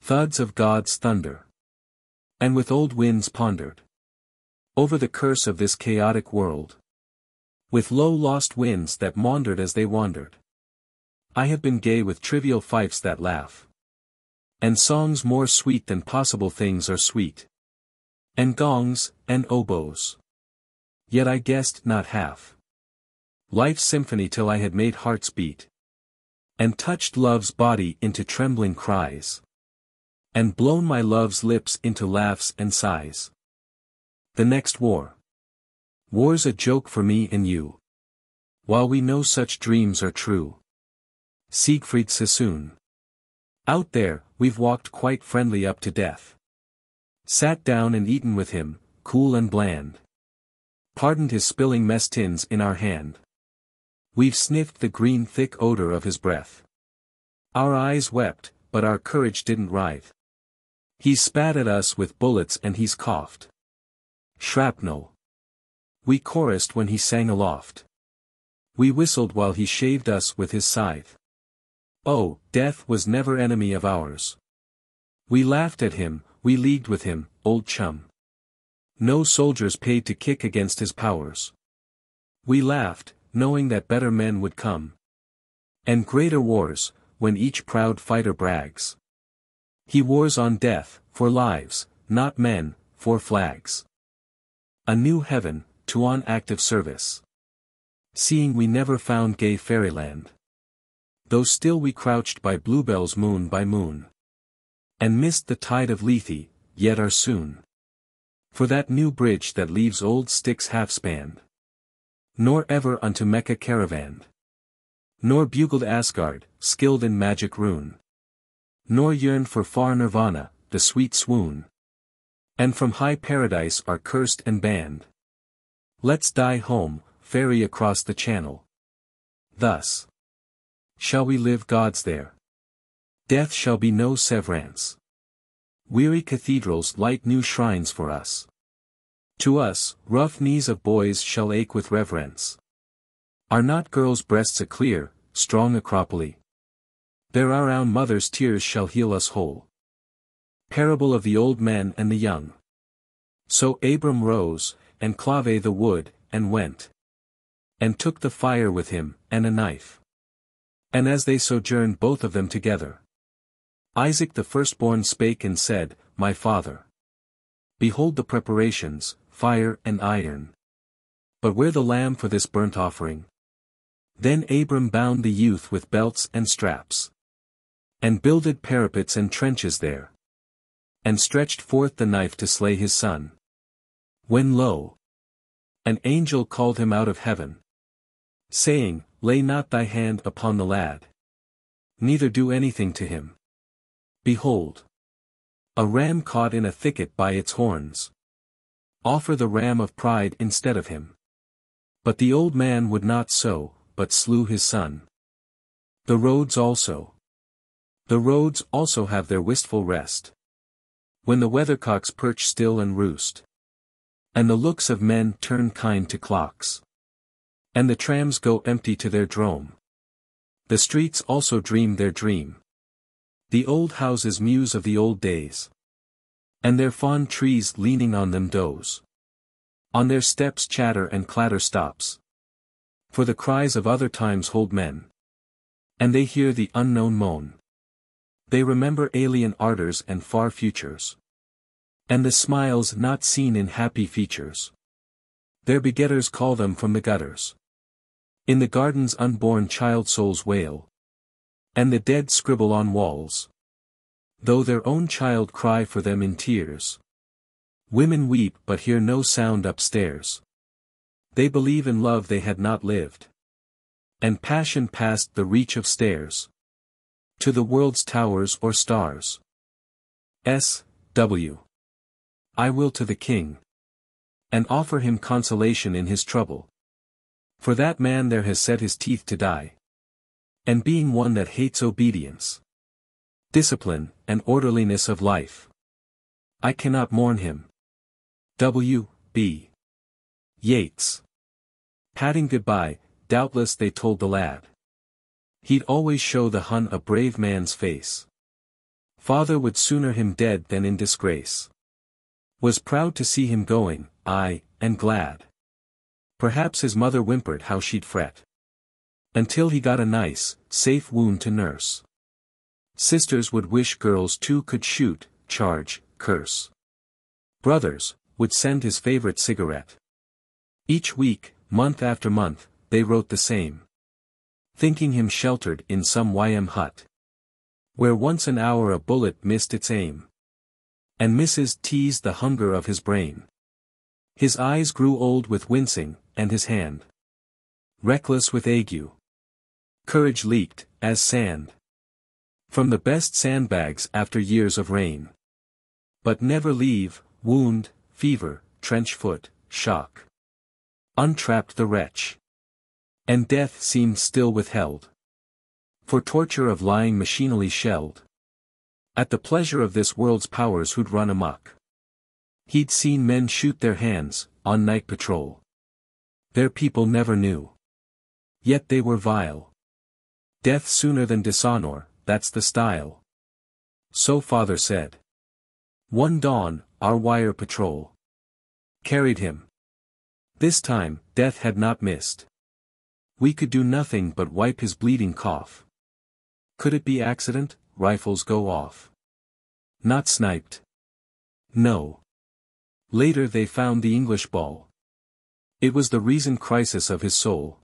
Thuds of God's thunder. And with old winds pondered. Over the curse of this chaotic world. With low lost winds that maundered as they wandered. I have been gay with trivial fifes that laugh. And songs more sweet than possible things are sweet and gongs, and oboes. Yet I guessed not half. Life's symphony till I had made hearts beat. And touched love's body into trembling cries. And blown my love's lips into laughs and sighs. The next war. War's a joke for me and you. While we know such dreams are true. Siegfried Sassoon. Out there, we've walked quite friendly up to death. Sat down and eaten with him, cool and bland. Pardoned his spilling mess tins in our hand. We've sniffed the green thick odor of his breath. Our eyes wept, but our courage didn't writhe. He's spat at us with bullets and he's coughed. Shrapnel. We chorused when he sang aloft. We whistled while he shaved us with his scythe. Oh, death was never enemy of ours. We laughed at him, we leagued with him, old chum. No soldiers paid to kick against his powers. We laughed, knowing that better men would come. And greater wars, when each proud fighter brags. He wars on death, for lives, not men, for flags. A new heaven, to on active service. Seeing we never found gay fairyland. Though still we crouched by bluebells moon by moon. And missed the tide of Lethe, yet are soon. For that new bridge that leaves old Styx half spanned. Nor ever unto Mecca caravanned. Nor bugled Asgard, skilled in magic rune. Nor yearned for far nirvana, the sweet swoon. And from high paradise are cursed and banned. Let's die home, ferry across the channel. Thus. Shall we live gods there? Death shall be no severance. Weary cathedrals light new shrines for us. To us, rough knees of boys shall ache with reverence. Are not girls' breasts a clear, strong acropole? There our own mother's tears shall heal us whole. Parable of the old men and the young. So Abram rose, and clave the wood, and went. And took the fire with him, and a knife. And as they sojourned both of them together. Isaac the firstborn spake and said, My father. Behold the preparations, fire and iron. But where the lamb for this burnt offering? Then Abram bound the youth with belts and straps. And builded parapets and trenches there. And stretched forth the knife to slay his son. When lo! An angel called him out of heaven. Saying, Lay not thy hand upon the lad. Neither do anything to him. Behold! A ram caught in a thicket by its horns. Offer the ram of pride instead of him. But the old man would not so, but slew his son. The roads also. The roads also have their wistful rest. When the weathercocks perch still and roost. And the looks of men turn kind to clocks. And the trams go empty to their drome. The streets also dream their dream. The old houses muse of the old days. And their fond trees leaning on them doze. On their steps chatter and clatter stops. For the cries of other times hold men. And they hear the unknown moan. They remember alien ardors and far futures. And the smiles not seen in happy features. Their begetters call them from the gutters. In the gardens unborn child souls wail. And the dead scribble on walls. Though their own child cry for them in tears. Women weep but hear no sound upstairs. They believe in love they had not lived. And passion past the reach of stairs. To the world's towers or stars. S. W. I will to the king. And offer him consolation in his trouble. For that man there has set his teeth to die. And being one that hates obedience. Discipline, and orderliness of life. I cannot mourn him. W. B. Yeats. Patting goodbye, doubtless they told the lad. He'd always show the Hun a brave man's face. Father would sooner him dead than in disgrace. Was proud to see him going, aye, and glad. Perhaps his mother whimpered how she'd fret. Until he got a nice, safe wound to nurse. Sisters would wish girls too could shoot, charge, curse. Brothers, would send his favorite cigarette. Each week, month after month, they wrote the same. Thinking him sheltered in some YM hut. Where once an hour a bullet missed its aim. And Mrs. teased the hunger of his brain. His eyes grew old with wincing, and his hand. Reckless with ague. Courage leaked, as sand. From the best sandbags after years of rain. But never leave, wound, fever, trench foot, shock. Untrapped the wretch. And death seemed still withheld. For torture of lying machinally shelled. At the pleasure of this world's powers who'd run amok. He'd seen men shoot their hands, on night patrol. Their people never knew. Yet they were vile. Death sooner than dishonor, that's the style. So father said. One dawn, our wire patrol. Carried him. This time, death had not missed. We could do nothing but wipe his bleeding cough. Could it be accident, rifles go off. Not sniped. No. Later they found the English ball. It was the reason crisis of his soul.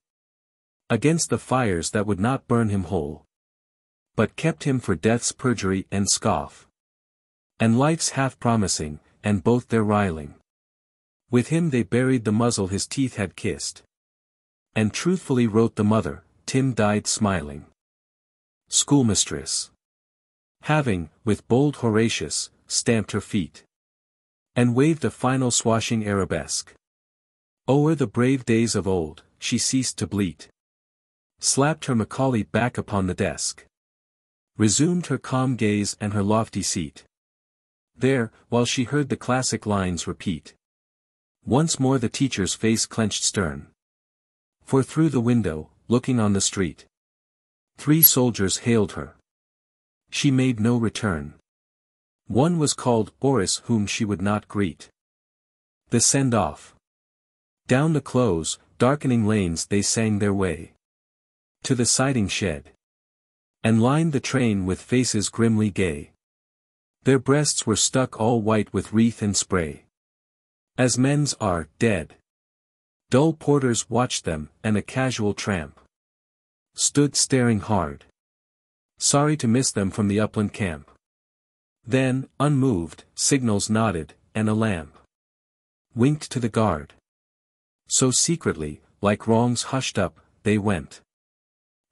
Against the fires that would not burn him whole. But kept him for death's perjury and scoff. And life's half promising, and both their riling. With him they buried the muzzle his teeth had kissed. And truthfully wrote the mother, Tim died smiling. Schoolmistress. Having, with bold Horatius, stamped her feet and waved a final swashing arabesque. O'er the brave days of old, she ceased to bleat. Slapped her Macaulay back upon the desk. Resumed her calm gaze and her lofty seat. There, while she heard the classic lines repeat. Once more the teacher's face clenched stern. For through the window, looking on the street. Three soldiers hailed her. She made no return. One was called Boris whom she would not greet. The send-off. Down the close, darkening lanes they sang their way. To the siding shed. And lined the train with faces grimly gay. Their breasts were stuck all white with wreath and spray. As men's are, dead. Dull porters watched them, and a casual tramp. Stood staring hard. Sorry to miss them from the upland camp. Then, unmoved, signals nodded, and a lamp winked to the guard. So secretly, like wrongs hushed up, they went.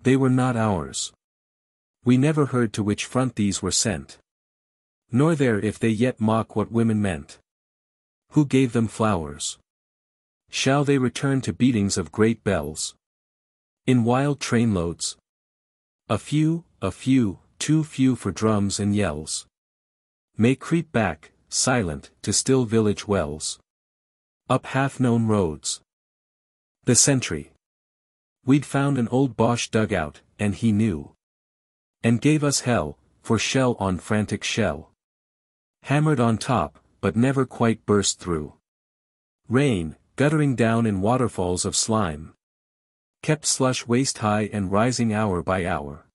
They were not ours. We never heard to which front these were sent. Nor there if they yet mock what women meant. Who gave them flowers? Shall they return to beatings of great bells? In wild trainloads? A few, a few, too few for drums and yells may creep back, silent, to still village wells. Up half-known roads. The sentry. We'd found an old Boche dugout, and he knew. And gave us hell, for shell on frantic shell. Hammered on top, but never quite burst through. Rain, guttering down in waterfalls of slime. Kept slush waist high and rising hour by hour.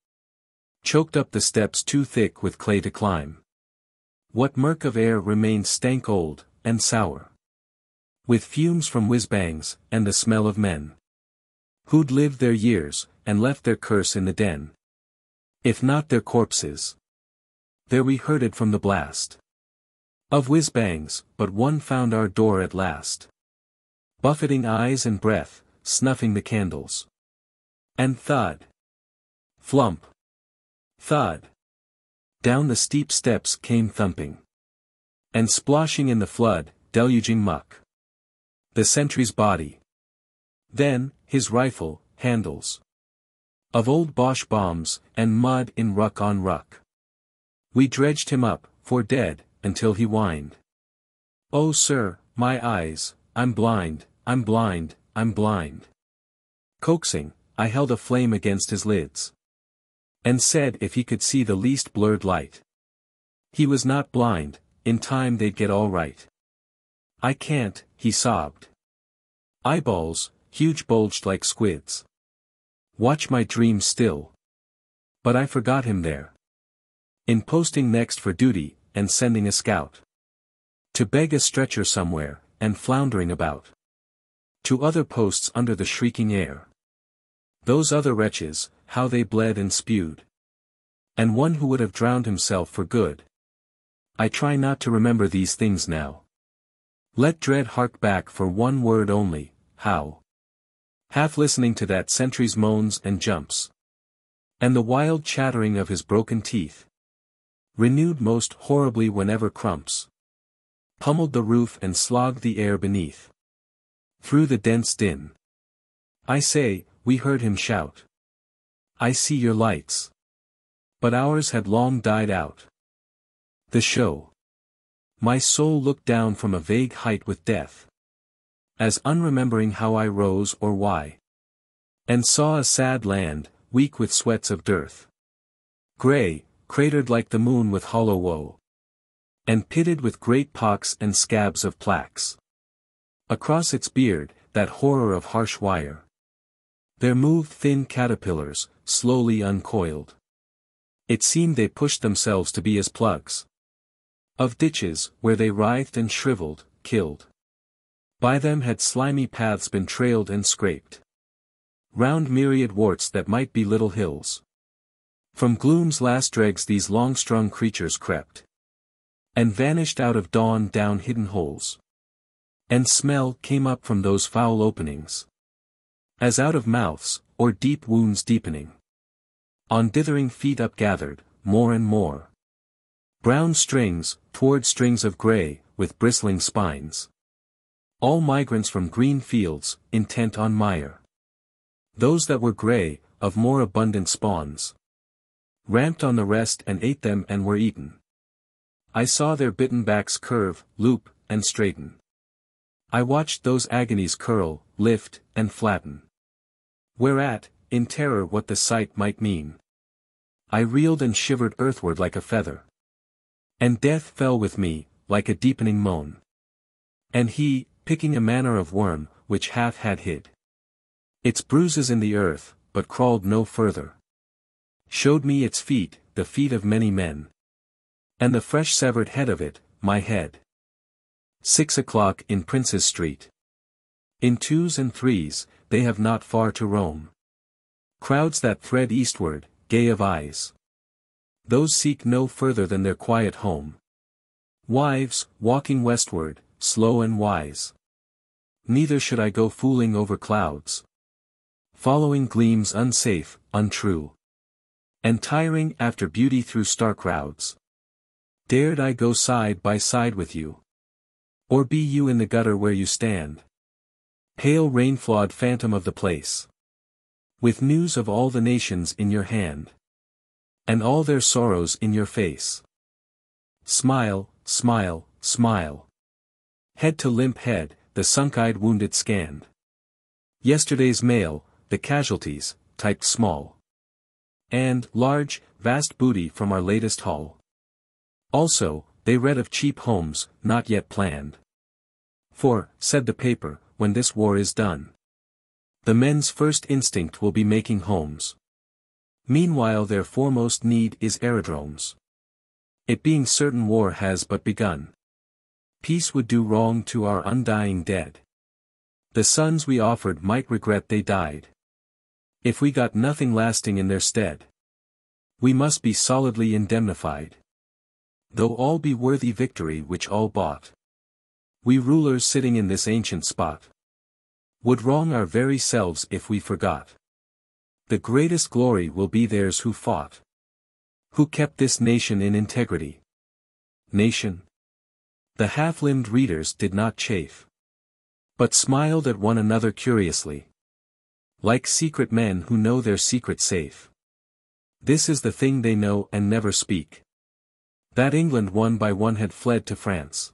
Choked up the steps too thick with clay to climb. What murk of air remained stank old, and sour. With fumes from whiz-bangs, and the smell of men. Who'd lived their years, and left their curse in the den. If not their corpses. There we heard it from the blast. Of whiz-bangs, but one found our door at last. Buffeting eyes and breath, snuffing the candles. And thud. Flump. Thud. Down the steep steps came thumping. And splashing in the flood, deluging muck. The sentry's body. Then, his rifle, handles. Of old Boche bombs, and mud in ruck on ruck. We dredged him up, for dead, until he whined. Oh sir, my eyes, I'm blind, I'm blind, I'm blind. Coaxing, I held a flame against his lids. And said if he could see the least blurred light. He was not blind, in time they'd get all right. I can't, he sobbed. Eyeballs, huge bulged like squids. Watch my dream still. But I forgot him there. In posting next for duty, and sending a scout. To beg a stretcher somewhere, and floundering about. To other posts under the shrieking air. Those other wretches, how they bled and spewed. And one who would have drowned himself for good. I try not to remember these things now. Let dread hark back for one word only, how. Half listening to that sentry's moans and jumps. And the wild chattering of his broken teeth. Renewed most horribly whenever crumps. Pummeled the roof and slogged the air beneath. Through the dense din. I say, we heard him shout. I see your lights. But ours had long died out. The show. My soul looked down from a vague height with death. As unremembering how I rose or why. And saw a sad land, weak with sweats of dearth. Grey, cratered like the moon with hollow woe. And pitted with great pocks and scabs of plaques. Across its beard, that horror of harsh wire. There moved thin caterpillars, slowly uncoiled. It seemed they pushed themselves to be as plugs. Of ditches, where they writhed and shriveled, killed. By them had slimy paths been trailed and scraped. Round myriad warts that might be little hills. From gloom's last dregs these long-strung creatures crept. And vanished out of dawn down hidden holes. And smell came up from those foul openings. As out of mouths, or deep wounds deepening. On dithering feet upgathered, more and more. Brown strings, toward strings of grey, with bristling spines. All migrants from green fields, intent on mire. Those that were grey, of more abundant spawns ramped on the rest and ate them and were eaten. I saw their bitten backs curve, loop, and straighten. I watched those agonies curl, lift, and flatten. Whereat, in terror what the sight might mean. I reeled and shivered earthward like a feather. And death fell with me, like a deepening moan. And he, picking a manner of worm, which half had hid. Its bruises in the earth, but crawled no further. Showed me its feet, the feet of many men. And the fresh severed head of it, my head. Six o'clock in Prince's Street. In twos and threes, they have not far to roam. Crowds that thread eastward, gay of eyes. Those seek no further than their quiet home. Wives, walking westward, slow and wise. Neither should I go fooling over clouds. Following gleams unsafe, untrue. And tiring after beauty through star crowds. Dared I go side by side with you? Or be you in the gutter where you stand? Pale rain-flawed phantom of the place. With news of all the nations in your hand. And all their sorrows in your face. Smile, smile, smile. Head to limp head, the sunk-eyed wounded scanned. Yesterday's mail, the casualties, typed small. And, large, vast booty from our latest haul. Also, they read of cheap homes, not yet planned. For, said the paper, when this war is done. The men's first instinct will be making homes. Meanwhile their foremost need is aerodromes. It being certain war has but begun. Peace would do wrong to our undying dead. The sons we offered might regret they died. If we got nothing lasting in their stead. We must be solidly indemnified. Though all be worthy victory which all bought. We rulers sitting in this ancient spot. Would wrong our very selves if we forgot. The greatest glory will be theirs who fought. Who kept this nation in integrity. Nation. The half-limbed readers did not chafe. But smiled at one another curiously. Like secret men who know their secret safe. This is the thing they know and never speak. That England one by one had fled to France.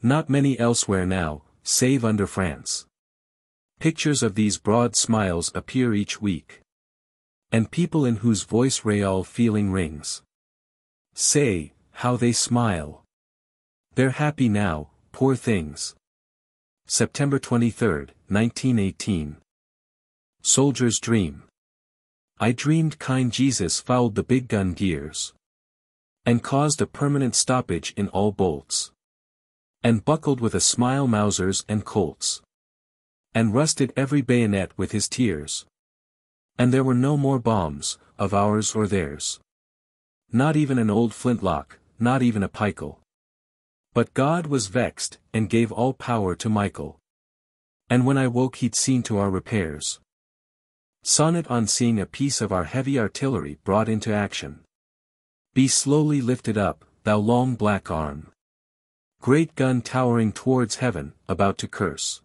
Not many elsewhere now, save under France. Pictures of these broad smiles appear each week. And people in whose voice real feeling rings. Say, how they smile. They're happy now, poor things. September 23, 1918. Soldier's Dream. I dreamed kind Jesus fouled the big gun gears. And caused a permanent stoppage in all bolts. And buckled with a smile Mausers and Colts. And rusted every bayonet with his tears. And there were no more bombs, of ours or theirs. Not even an old flintlock, not even a pike'll. But God was vexed, and gave all power to Michael. And when I woke he'd seen to our repairs. Sonnet on seeing a piece of our heavy artillery brought into action. Be slowly lifted up, thou long black arm. Great gun towering towards heaven, about to curse.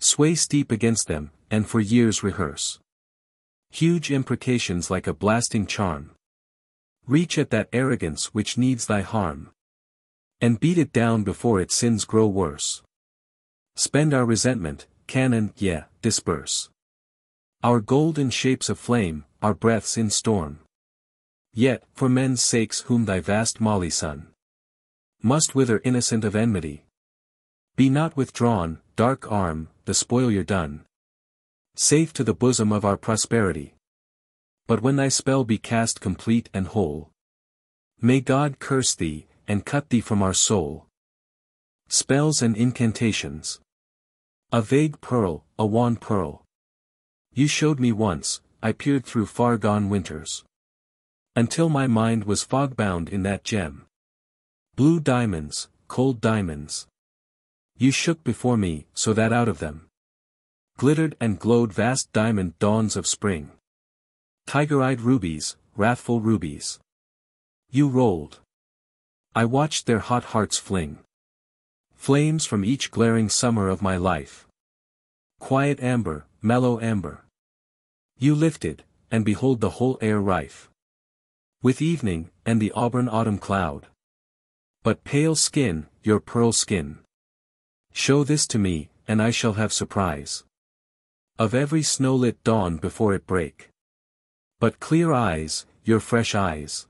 Sway steep against them, and for years rehearse. Huge imprecations like a blasting charm. Reach at that arrogance which needs thy harm. And beat it down before its sins grow worse. Spend our resentment, cannon, yeah, disperse. Our golden shapes of flame, our breaths in storm. Yet, for men's sakes whom thy vast malison must wither innocent of enmity. Be not withdrawn, dark arm, the spoil you're done. Safe to the bosom of our prosperity. But when thy spell be cast complete and whole. May God curse thee, and cut thee from our soul. Spells and incantations. A vague pearl, a wan pearl. You showed me once, I peered through far gone winters. Until my mind was fog-bound in that gem. Blue diamonds, cold diamonds. You shook before me, so that out of them. Glittered and glowed vast diamond dawns of spring. Tiger-eyed rubies, wrathful rubies. You rolled. I watched their hot hearts fling. Flames from each glaring summer of my life. Quiet amber, mellow amber. You lifted, and behold the whole air rife. With evening, and the auburn autumn cloud. But pale skin, your pearl skin. Show this to me, and I shall have surprise. Of every snow-lit dawn before it break. But clear eyes, your fresh eyes.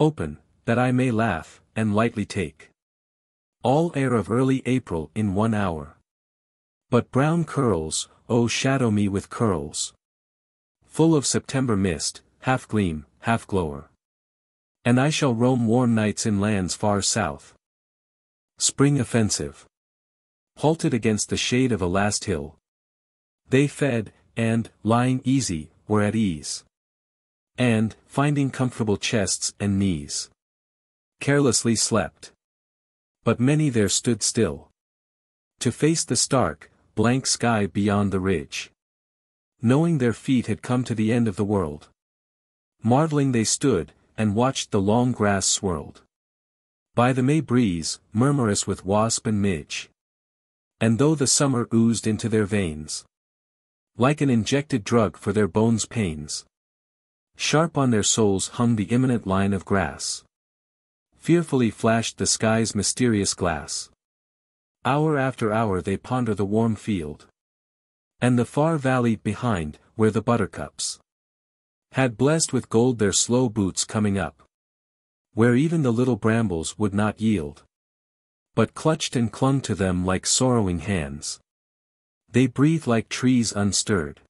Open, that I may laugh, and lightly take. All air of early April in one hour. But brown curls, oh shadow me with curls. Full of September mist, half gleam, half glower. And I shall roam warm nights in lands far south. Spring offensive. Halted against the shade of a last hill. They fed, and, lying easy, were at ease. And, finding comfortable chests and knees carelessly slept. But many there stood still. To face the stark, blank sky beyond the ridge. Knowing their feet had come to the end of the world. Marveling they stood, and watched the long grass swirled. By the May breeze, murmurous with wasp and midge. And though the summer oozed into their veins. Like an injected drug for their bones' pains. Sharp on their souls hung the imminent line of grass. Fearfully flashed the sky's mysterious glass. Hour after hour they ponder the warm field. And the far valley behind, where the buttercups had blessed with gold their slow boots coming up. Where even the little brambles would not yield. But clutched and clung to them like sorrowing hands. They breathe like trees unstirred.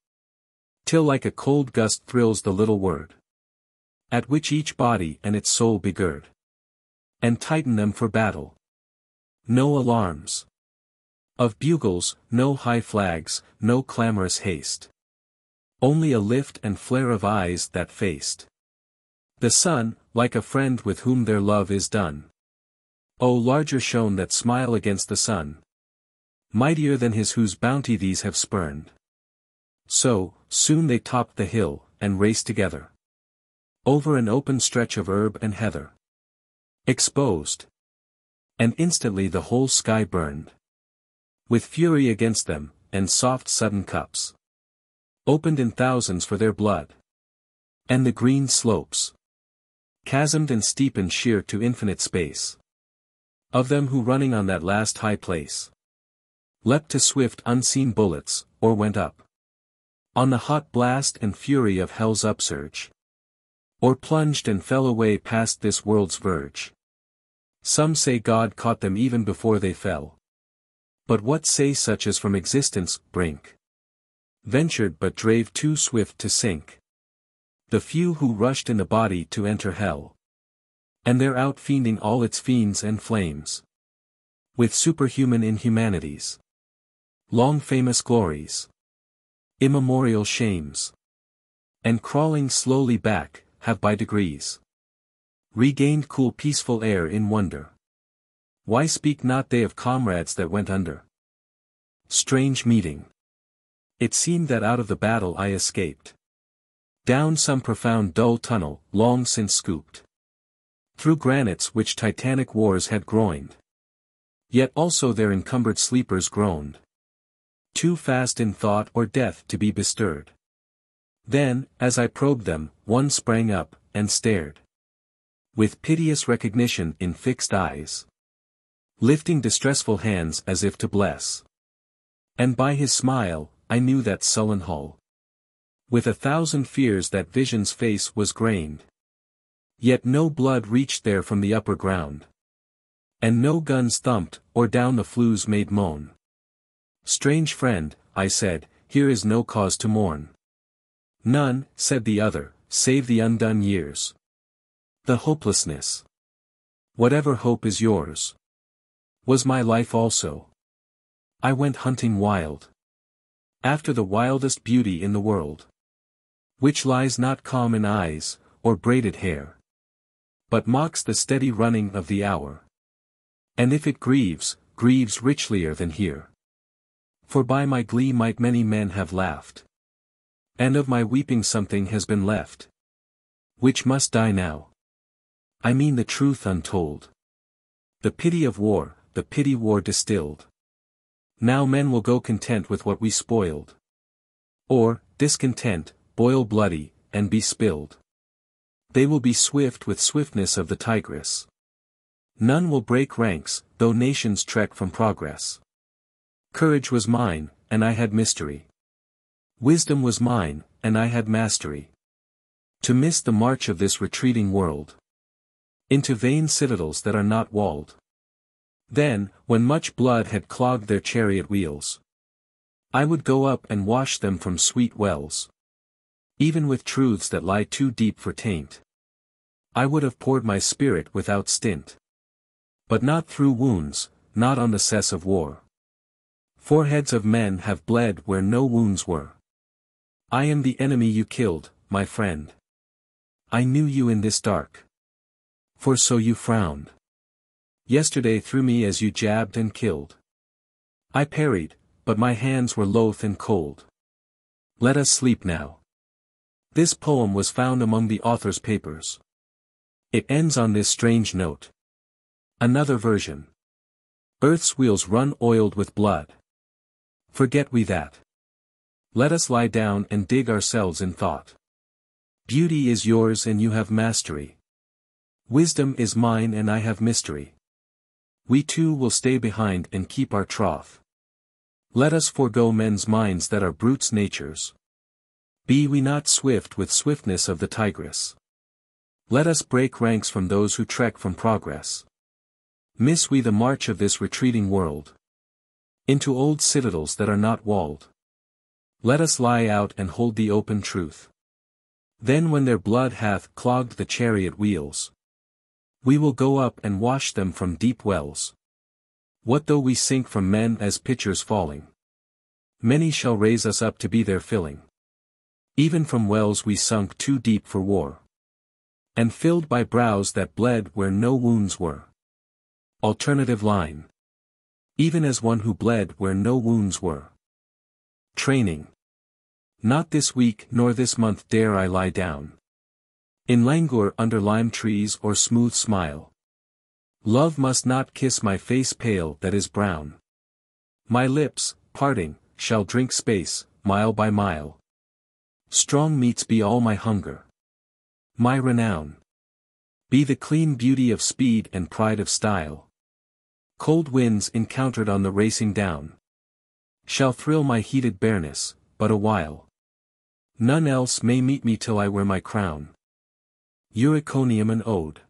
Till like a cold gust thrills the little word. At which each body and its soul begird. And tighten them for battle. No alarms. Of bugles, no high flags, no clamorous haste. Only a lift and flare of eyes that faced. The sun, like a friend with whom their love is done. O larger shone that smile against the sun. Mightier than his whose bounty these have spurned. So, soon they topped the hill, and raced together. Over an open stretch of herb and heather. Exposed. And instantly the whole sky burned. With fury against them, and soft sudden cups. Opened in thousands for their blood. And the green slopes. Chasmed and steep and sheer to infinite space. Of them who running on that last high place. Leapt to swift unseen bullets, or went up. On the hot blast and fury of hell's upsurge. Or plunged and fell away past this world's verge. Some say God caught them even before they fell. But what say such as from existence, brink? Ventured but drave too swift to sink. The few who rushed in the body to enter hell. And they're out fiending all its fiends and flames. With superhuman inhumanities. Long famous glories immemorial shames. And crawling slowly back, have by degrees regained cool peaceful air in wonder. Why speak not they of comrades that went under? Strange meeting. It seemed that out of the battle I escaped. Down some profound dull tunnel, long since scooped. Through granites which titanic wars had groined. Yet also their encumbered sleepers groaned too fast in thought or death to be bestirred. Then, as I probed them, one sprang up, and stared. With piteous recognition in fixed eyes. Lifting distressful hands as if to bless. And by his smile, I knew that sullen hull. With a thousand fears that vision's face was grained. Yet no blood reached there from the upper ground. And no guns thumped, or down the flues made moan. Strange friend, I said, here is no cause to mourn. None, said the other, save the undone years. The hopelessness. Whatever hope is yours. Was my life also. I went hunting wild. After the wildest beauty in the world. Which lies not calm in eyes, or braided hair. But mocks the steady running of the hour. And if it grieves, grieves richlier than here. For by my glee might many men have laughed. And of my weeping something has been left. Which must die now. I mean the truth untold. The pity of war, the pity war distilled. Now men will go content with what we spoiled. Or, discontent, boil bloody, and be spilled. They will be swift with swiftness of the tigress. None will break ranks, though nations trek from progress. Courage was mine, and I had mystery. Wisdom was mine, and I had mastery. To miss the march of this retreating world. Into vain citadels that are not walled. Then, when much blood had clogged their chariot wheels. I would go up and wash them from sweet wells. Even with truths that lie too deep for taint. I would have poured my spirit without stint. But not through wounds, not on the cess of war. Foreheads of men have bled where no wounds were. I am the enemy you killed, my friend. I knew you in this dark. For so you frowned. Yesterday through me as you jabbed and killed. I parried, but my hands were loath and cold. Let us sleep now. This poem was found among the author's papers. It ends on this strange note. Another version. Earth's wheels run oiled with blood. Forget we that. Let us lie down and dig ourselves in thought. Beauty is yours and you have mastery. Wisdom is mine and I have mystery. We two will stay behind and keep our troth. Let us forego men's minds that are brutes' natures. Be we not swift with swiftness of the tigress. Let us break ranks from those who trek from progress. Miss we the march of this retreating world. Into old citadels that are not walled. Let us lie out and hold the open truth. Then when their blood hath clogged the chariot wheels, we will go up and wash them from deep wells. What though we sink from men as pitchers falling? Many shall raise us up to be their filling. Even from wells we sunk too deep for war. And filled by brows that bled where no wounds were. Alternative line. Even as one who bled where no wounds were. Training. Not this week nor this month dare I lie down. In languor under lime trees or smooth smile. Love must not kiss my face pale that is brown. My lips, parting, shall drink space, mile by mile. Strong meats be all my hunger. My renown. Be the clean beauty of speed and pride of style. Cold winds encountered on the racing down. Shall thrill my heated bareness, but a while. None else may meet me till I wear my crown. Uriconium an Ode.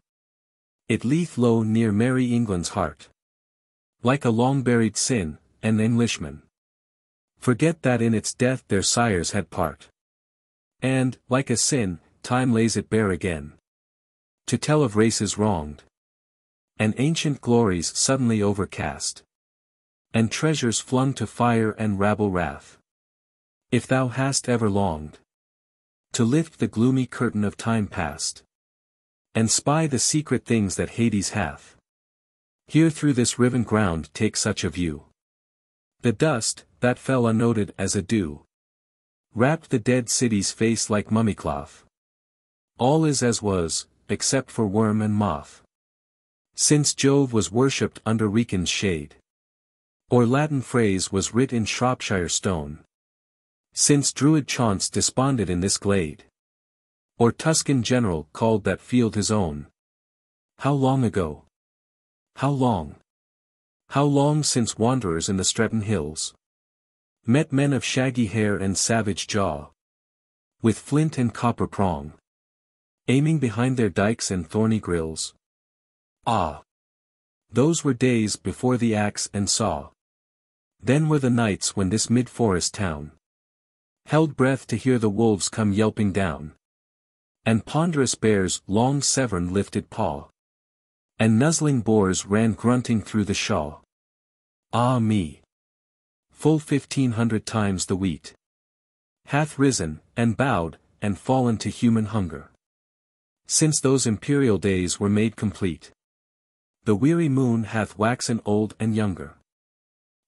It leath low near merry England's heart. Like a long-buried sin, an Englishman. Forget that in its death their sires had part. And, like a sin, time lays it bare again. To tell of races wronged. And ancient glories suddenly overcast. And treasures flung to fire and rabble wrath. If thou hast ever longed. To lift the gloomy curtain of time past. And spy the secret things that Hades hath. Here through this riven ground take such a view. The dust, that fell unnoted as a dew. Wrapped the dead city's face like mummy cloth. All is as was, except for worm and moth. Since Jove was worshipped under Wrekin's shade. Or Latin phrase was writ in Shropshire stone. Since Druid chaunts desponded in this glade. Or Tuscan general called that field his own. How long ago? How long? How long since wanderers in the Stretton hills met men of shaggy hair and savage jaw, with flint and copper prong, aiming behind their dikes and thorny grills. Ah! Those were days before the axe and saw. Then were the nights when this mid-forest town held breath to hear the wolves come yelping down. And ponderous bears long Severn lifted paw. And nuzzling boars ran grunting through the shawl. Ah me! Full fifteen hundred times the wheat. Hath risen, and bowed, and fallen to human hunger. Since those imperial days were made complete. The weary moon hath waxen old and younger.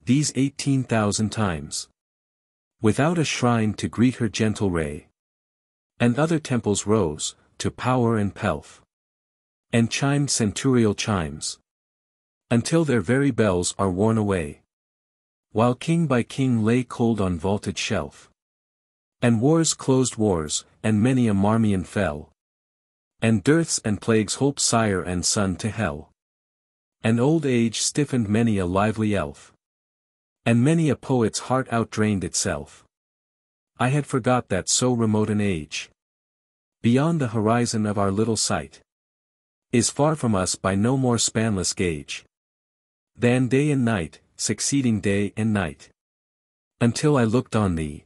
These eighteen thousand times. Without a shrine to greet her gentle ray. And other temples rose, to power and pelf. And chimed centurial chimes. Until their very bells are worn away. While king by king lay cold on vaulted shelf. And wars closed wars, and many a Marmion fell. And dearths and plagues holp sire and son to hell. And old age stiffened many a lively elf. And many a poet's heart outdrained itself. I had forgot that so remote an age. Beyond the horizon of our little sight. Is far from us by no more spanless gauge. Than day and night, succeeding day and night. Until I looked on thee.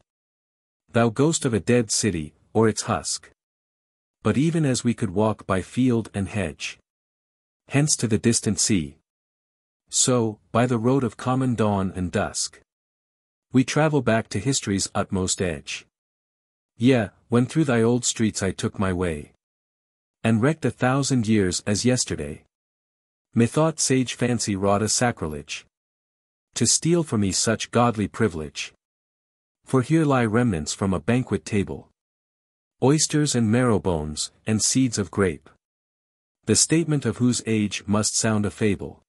Thou ghost of a dead city, or its husk. But even as we could walk by field and hedge. Hence to the distant sea, so, by the road of common dawn and dusk. We travel back to history's utmost edge. Yeah, when through thy old streets I took my way. And wrecked a thousand years as yesterday. Methought sage fancy wrought a sacrilege. To steal from me such godly privilege. For here lie remnants from a banquet table. Oysters and marrow bones, and seeds of grape. The statement of whose age must sound a fable.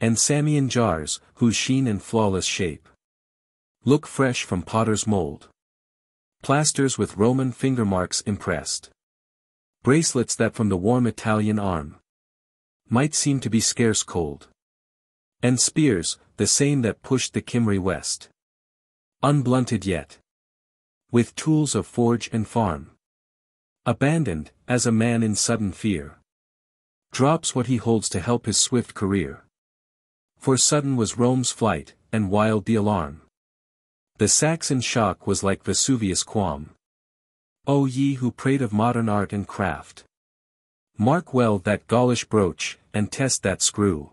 And Samian jars, whose sheen and flawless shape look fresh from potter's mold. Plasters with Roman finger marks impressed. Bracelets that from the warm Italian arm might seem to be scarce cold. And spears, the same that pushed the Kymry west. Unblunted yet. With tools of forge and farm. Abandoned, as a man in sudden fear. Drops what he holds to help his swift career. For sudden was Rome's flight, and wild the alarm. The Saxon shock was like Vesuvius quam. O ye who prate of modern art and craft! Mark well that Gaulish brooch, and test that screw.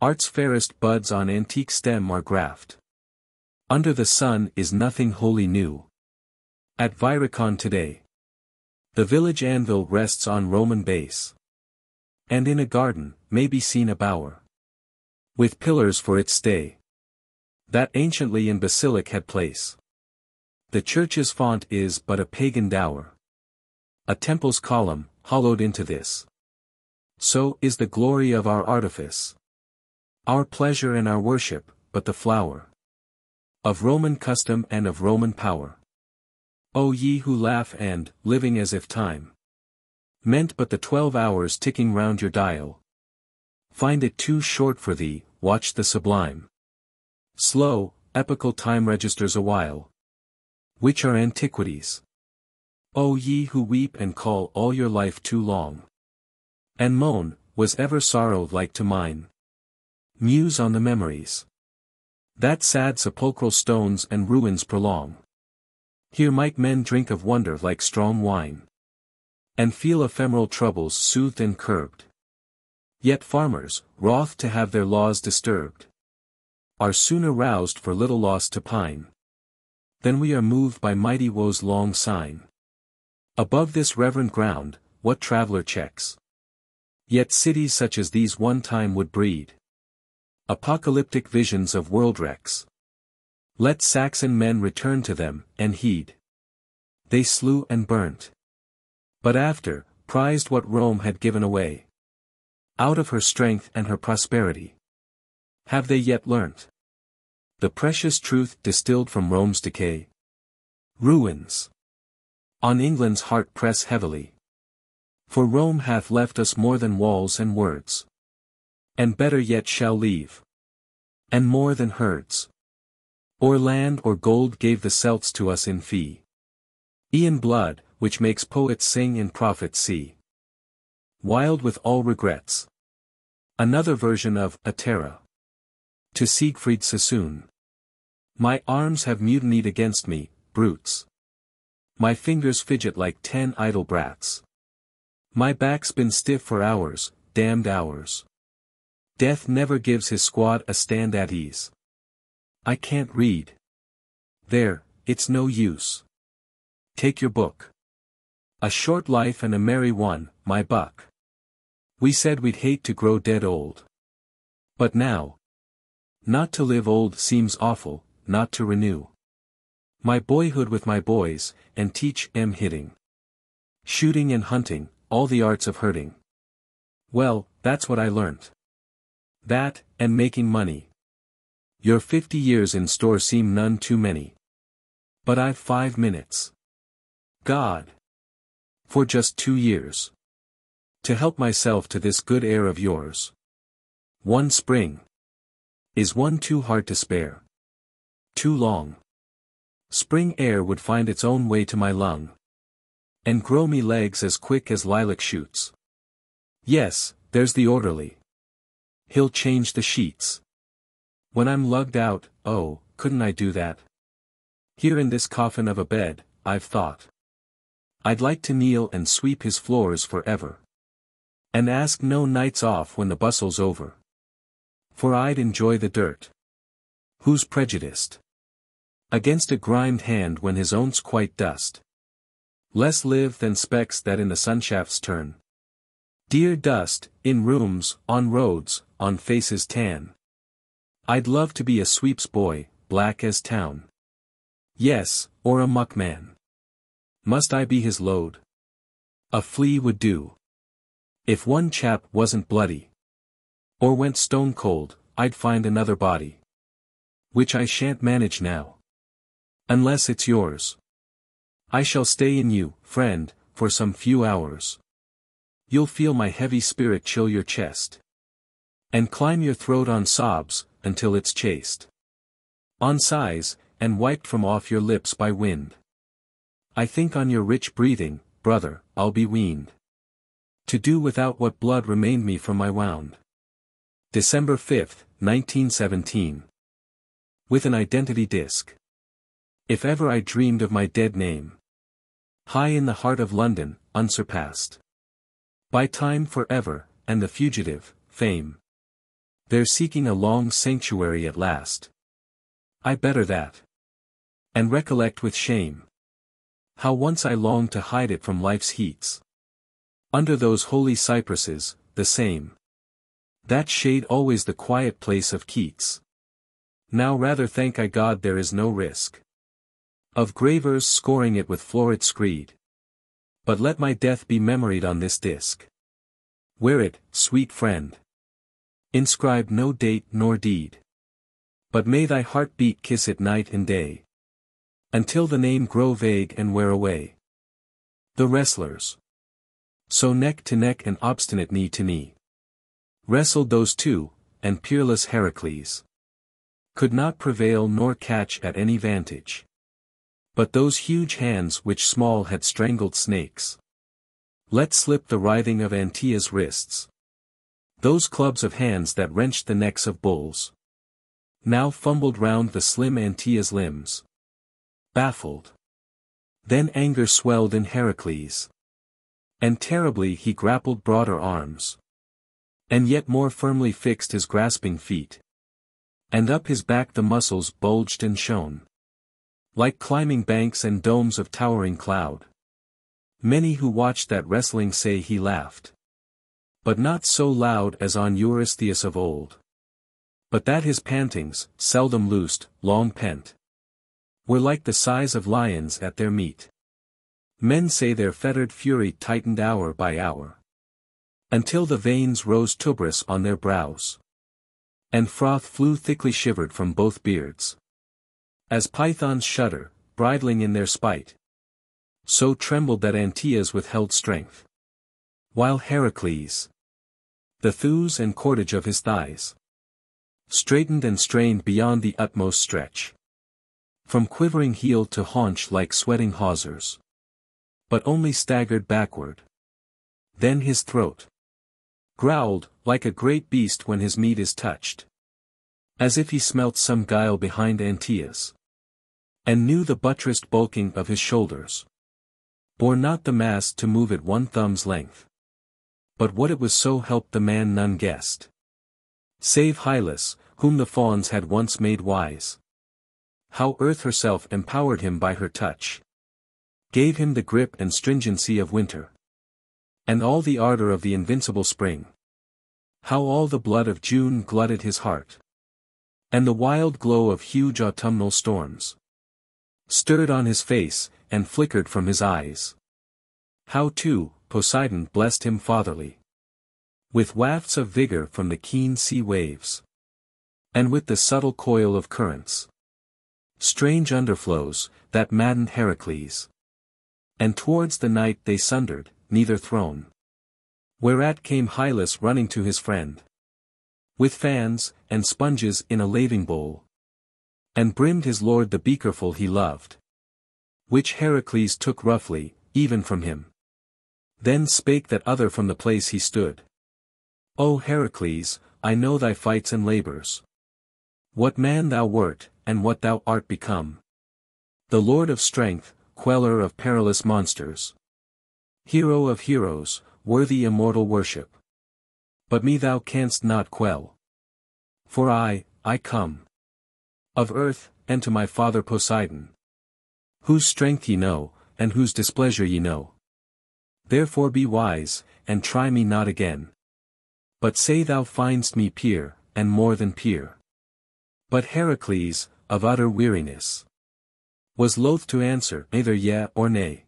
Art's fairest buds on antique stem are graft. Under the sun is nothing wholly new. At Viricon today. The village anvil rests on Roman base. And in a garden, may be seen a bower. With pillars for its stay. That anciently in basilic had place. The church's font is but a pagan dower. A temple's column, hollowed into this. So is the glory of our artifice. Our pleasure and our worship, but the flower. Of Roman custom and of Roman power. O ye who laugh and, living as if time. Meant but the twelve hours ticking round your dial. Find it too short for thee, watch the sublime. Slow, epical time registers a while. Which are antiquities. O ye who weep and call all your life too long. And moan, was ever sorrow like to mine? Muse on the memories. That sad sepulchral stones and ruins prolong. Here might men drink of wonder like strong wine. And feel ephemeral troubles soothed and curbed. Yet farmers, wroth to have their laws disturbed, are sooner roused for little loss to pine. Than we are moved by mighty woe's long sign. Above this reverend ground, what traveller checks? Yet cities such as these one time would breed. Apocalyptic visions of world wrecks. Let Saxon men return to them, and heed. They slew and burnt. But after, prized what Rome had given away. Out of her strength and her prosperity. Have they yet learnt? The precious truth distilled from Rome's decay. Ruins. On England's heart press heavily. For Rome hath left us more than walls and words. And better yet shall leave. And more than herds. Or land or gold gave the Celts to us in fee. E'en blood, which makes poets sing and prophets see. Wild with all regrets. Another version of A Terre. To Siegfried Sassoon. My arms have mutinied against me, brutes. My fingers fidget like ten idle brats. My back's been stiff for hours, damned hours. Death never gives his squad a stand at ease. I can't read. There, it's no use. Take your book. A short life and a merry one, my buck. We said we'd hate to grow dead old. But now. Not to live old seems awful, not to renew. My boyhood with my boys, and teach em hitting. Shooting and hunting, all the arts of hurting. Well, that's what I learnt. That, and making money. Your fifty years in store seem none too many. But I've five minutes. God. For just two years. To help myself to this good air of yours. One spring. Is one too hard to spare? Too long. Spring air would find its own way to my lung. And grow me legs as quick as lilac shoots. Yes, there's the orderly. He'll change the sheets. When I'm lugged out, oh, couldn't I do that? Here in this coffin of a bed, I've thought. I'd like to kneel and sweep his floors forever. And ask no nights off when the bustle's over. For I'd enjoy the dirt. Who's prejudiced? Against a grimed hand when his own's quite dust. Less live than specks that in the sunshafts turn. Dear dust, in rooms, on roads, on faces tan. I'd love to be a sweep's boy, black as town. Yes, or a muckman. Must I be his load? A flea would do. If one chap wasn't bloody. Or went stone cold, I'd find another body. Which I shan't manage now. Unless it's yours. I shall stay in you, friend, for some few hours. You'll feel my heavy spirit chill your chest. And climb your throat on sobs, until it's chaste. On sighs, and wiped from off your lips by wind. I think on your rich breathing, brother, I'll be weaned. To do without what blood remained me from my wound. December 5, 1917. With an identity disc. If ever I dreamed of my dead name. High in the heart of London, unsurpassed. By time forever, and the fugitive, fame. They're seeking a long sanctuary at last. I better that. And recollect with shame. How once I longed to hide it from life's heats. Under those holy cypresses, the same. That shade always the quiet place of Keats. Now rather thank I God there is no risk. Of gravers scoring it with florid screed. But let my death be memoried on this disc. Wear it, sweet friend. Inscribe no date nor deed. But may thy heart beat kiss it night and day. Until the name grow vague and wear away. The wrestlers. So neck to neck and obstinate knee to knee. Wrestled those two, and peerless Heracles. Could not prevail nor catch at any vantage. But those huge hands which small had strangled snakes. Let slip the writhing of Antaeus' wrists. Those clubs of hands that wrenched the necks of bulls. Now fumbled round the slim Antaeus' limbs. Baffled. Then anger swelled in Heracles. And terribly he grappled broader arms. And yet more firmly fixed his grasping feet. And up his back the muscles bulged and shone. Like climbing banks and domes of towering cloud. Many who watched that wrestling say he laughed. But not so loud as on Eurystheus of old. But that his pantings, seldom loosed, long pent, were like the sighs of lions at their meat. Men say their fettered fury tightened hour by hour. Until the veins rose tuberous on their brows. And froth flew thickly shivered from both beards. As pythons shudder, bridling in their spite. So trembled that Antaeus' withheld strength. While Heracles, the thews and cordage of his thighs. Straightened and strained beyond the utmost stretch. From quivering heel to haunch like sweating hawsers. But only staggered backward. Then his throat. Growled, like a great beast when his meat is touched. As if he smelt some guile behind Antaeus. And knew the buttressed bulking of his shoulders. Bore not the mass to move it one thumb's length. But what it was so helped the man none guessed. Save Hylas, whom the fauns had once made wise. How earth herself empowered him by her touch. Gave him the grip and stringency of winter. And all the ardor of the invincible spring. How all the blood of June glutted his heart. And the wild glow of huge autumnal storms. Stirred on his face, and flickered from his eyes. How too, Poseidon blessed him fatherly. With wafts of vigor from the keen sea waves. And with the subtle coil of currents. Strange underflows, that maddened Heracles. And towards the night they sundered, neither thrown. Whereat came Hylas running to his friend. With fans, and sponges in a laving bowl. And brimmed his lord the beakerful he loved. Which Heracles took roughly, even from him. Then spake that other from the place he stood. O Heracles, I know thy fights and labors. What man thou wert, and what thou art become. The Lord of strength, queller of perilous monsters. Hero of heroes, worthy immortal worship. But me thou canst not quell. For I, I come. Of earth, and to my father Poseidon. Whose strength ye know, and whose displeasure ye know. Therefore be wise, and try me not again. But say thou find'st me peer, and more than peer. But Heracles, of utter weariness, was loath to answer either yea or nay.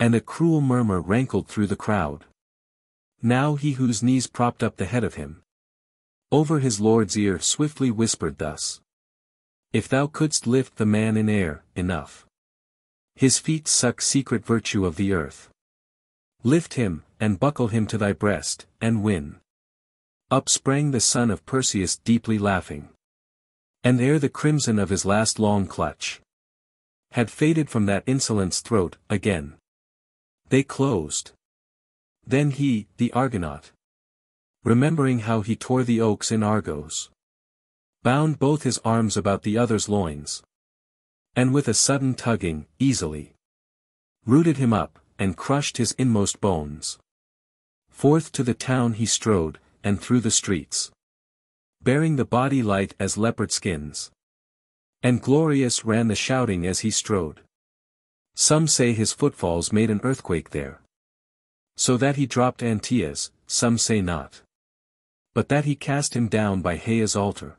And a cruel murmur rankled through the crowd. Now he whose knees propped up the head of him. Over his lord's ear swiftly whispered thus. If thou couldst lift the man in air, enough. His feet suck secret virtue of the earth. Lift him, and buckle him to thy breast, and win. Up sprang the son of Perseus deeply laughing. And ere the crimson of his last long clutch had faded from that insolent's throat, again. They closed. Then he, the Argonaut, remembering how he tore the oaks in Argos, bound both his arms about the other's loins. And with a sudden tugging, easily rooted him up, and crushed his inmost bones. Forth to the town he strode, and through the streets. Bearing the body light as leopard skins. And glorious ran the shouting as he strode. Some say his footfalls made an earthquake there. So that he dropped Antaeus, some say not. But that he cast him down by Haia's altar.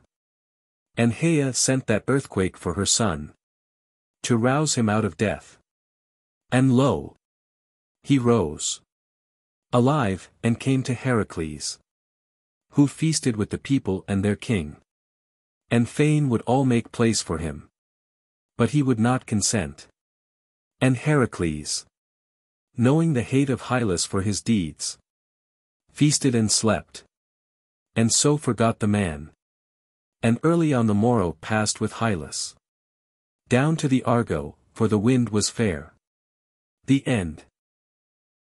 And Haia sent that earthquake for her son. To rouse him out of death. And lo! He rose. Alive, and came to Heracles. Who feasted with the people and their king. And fain would all make place for him. But he would not consent. And Heracles. Knowing the hate of Hylas for his deeds. Feasted and slept. And so forgot the man. And early on the morrow passed with Hylas. Down to the Argo, for the wind was fair. The end.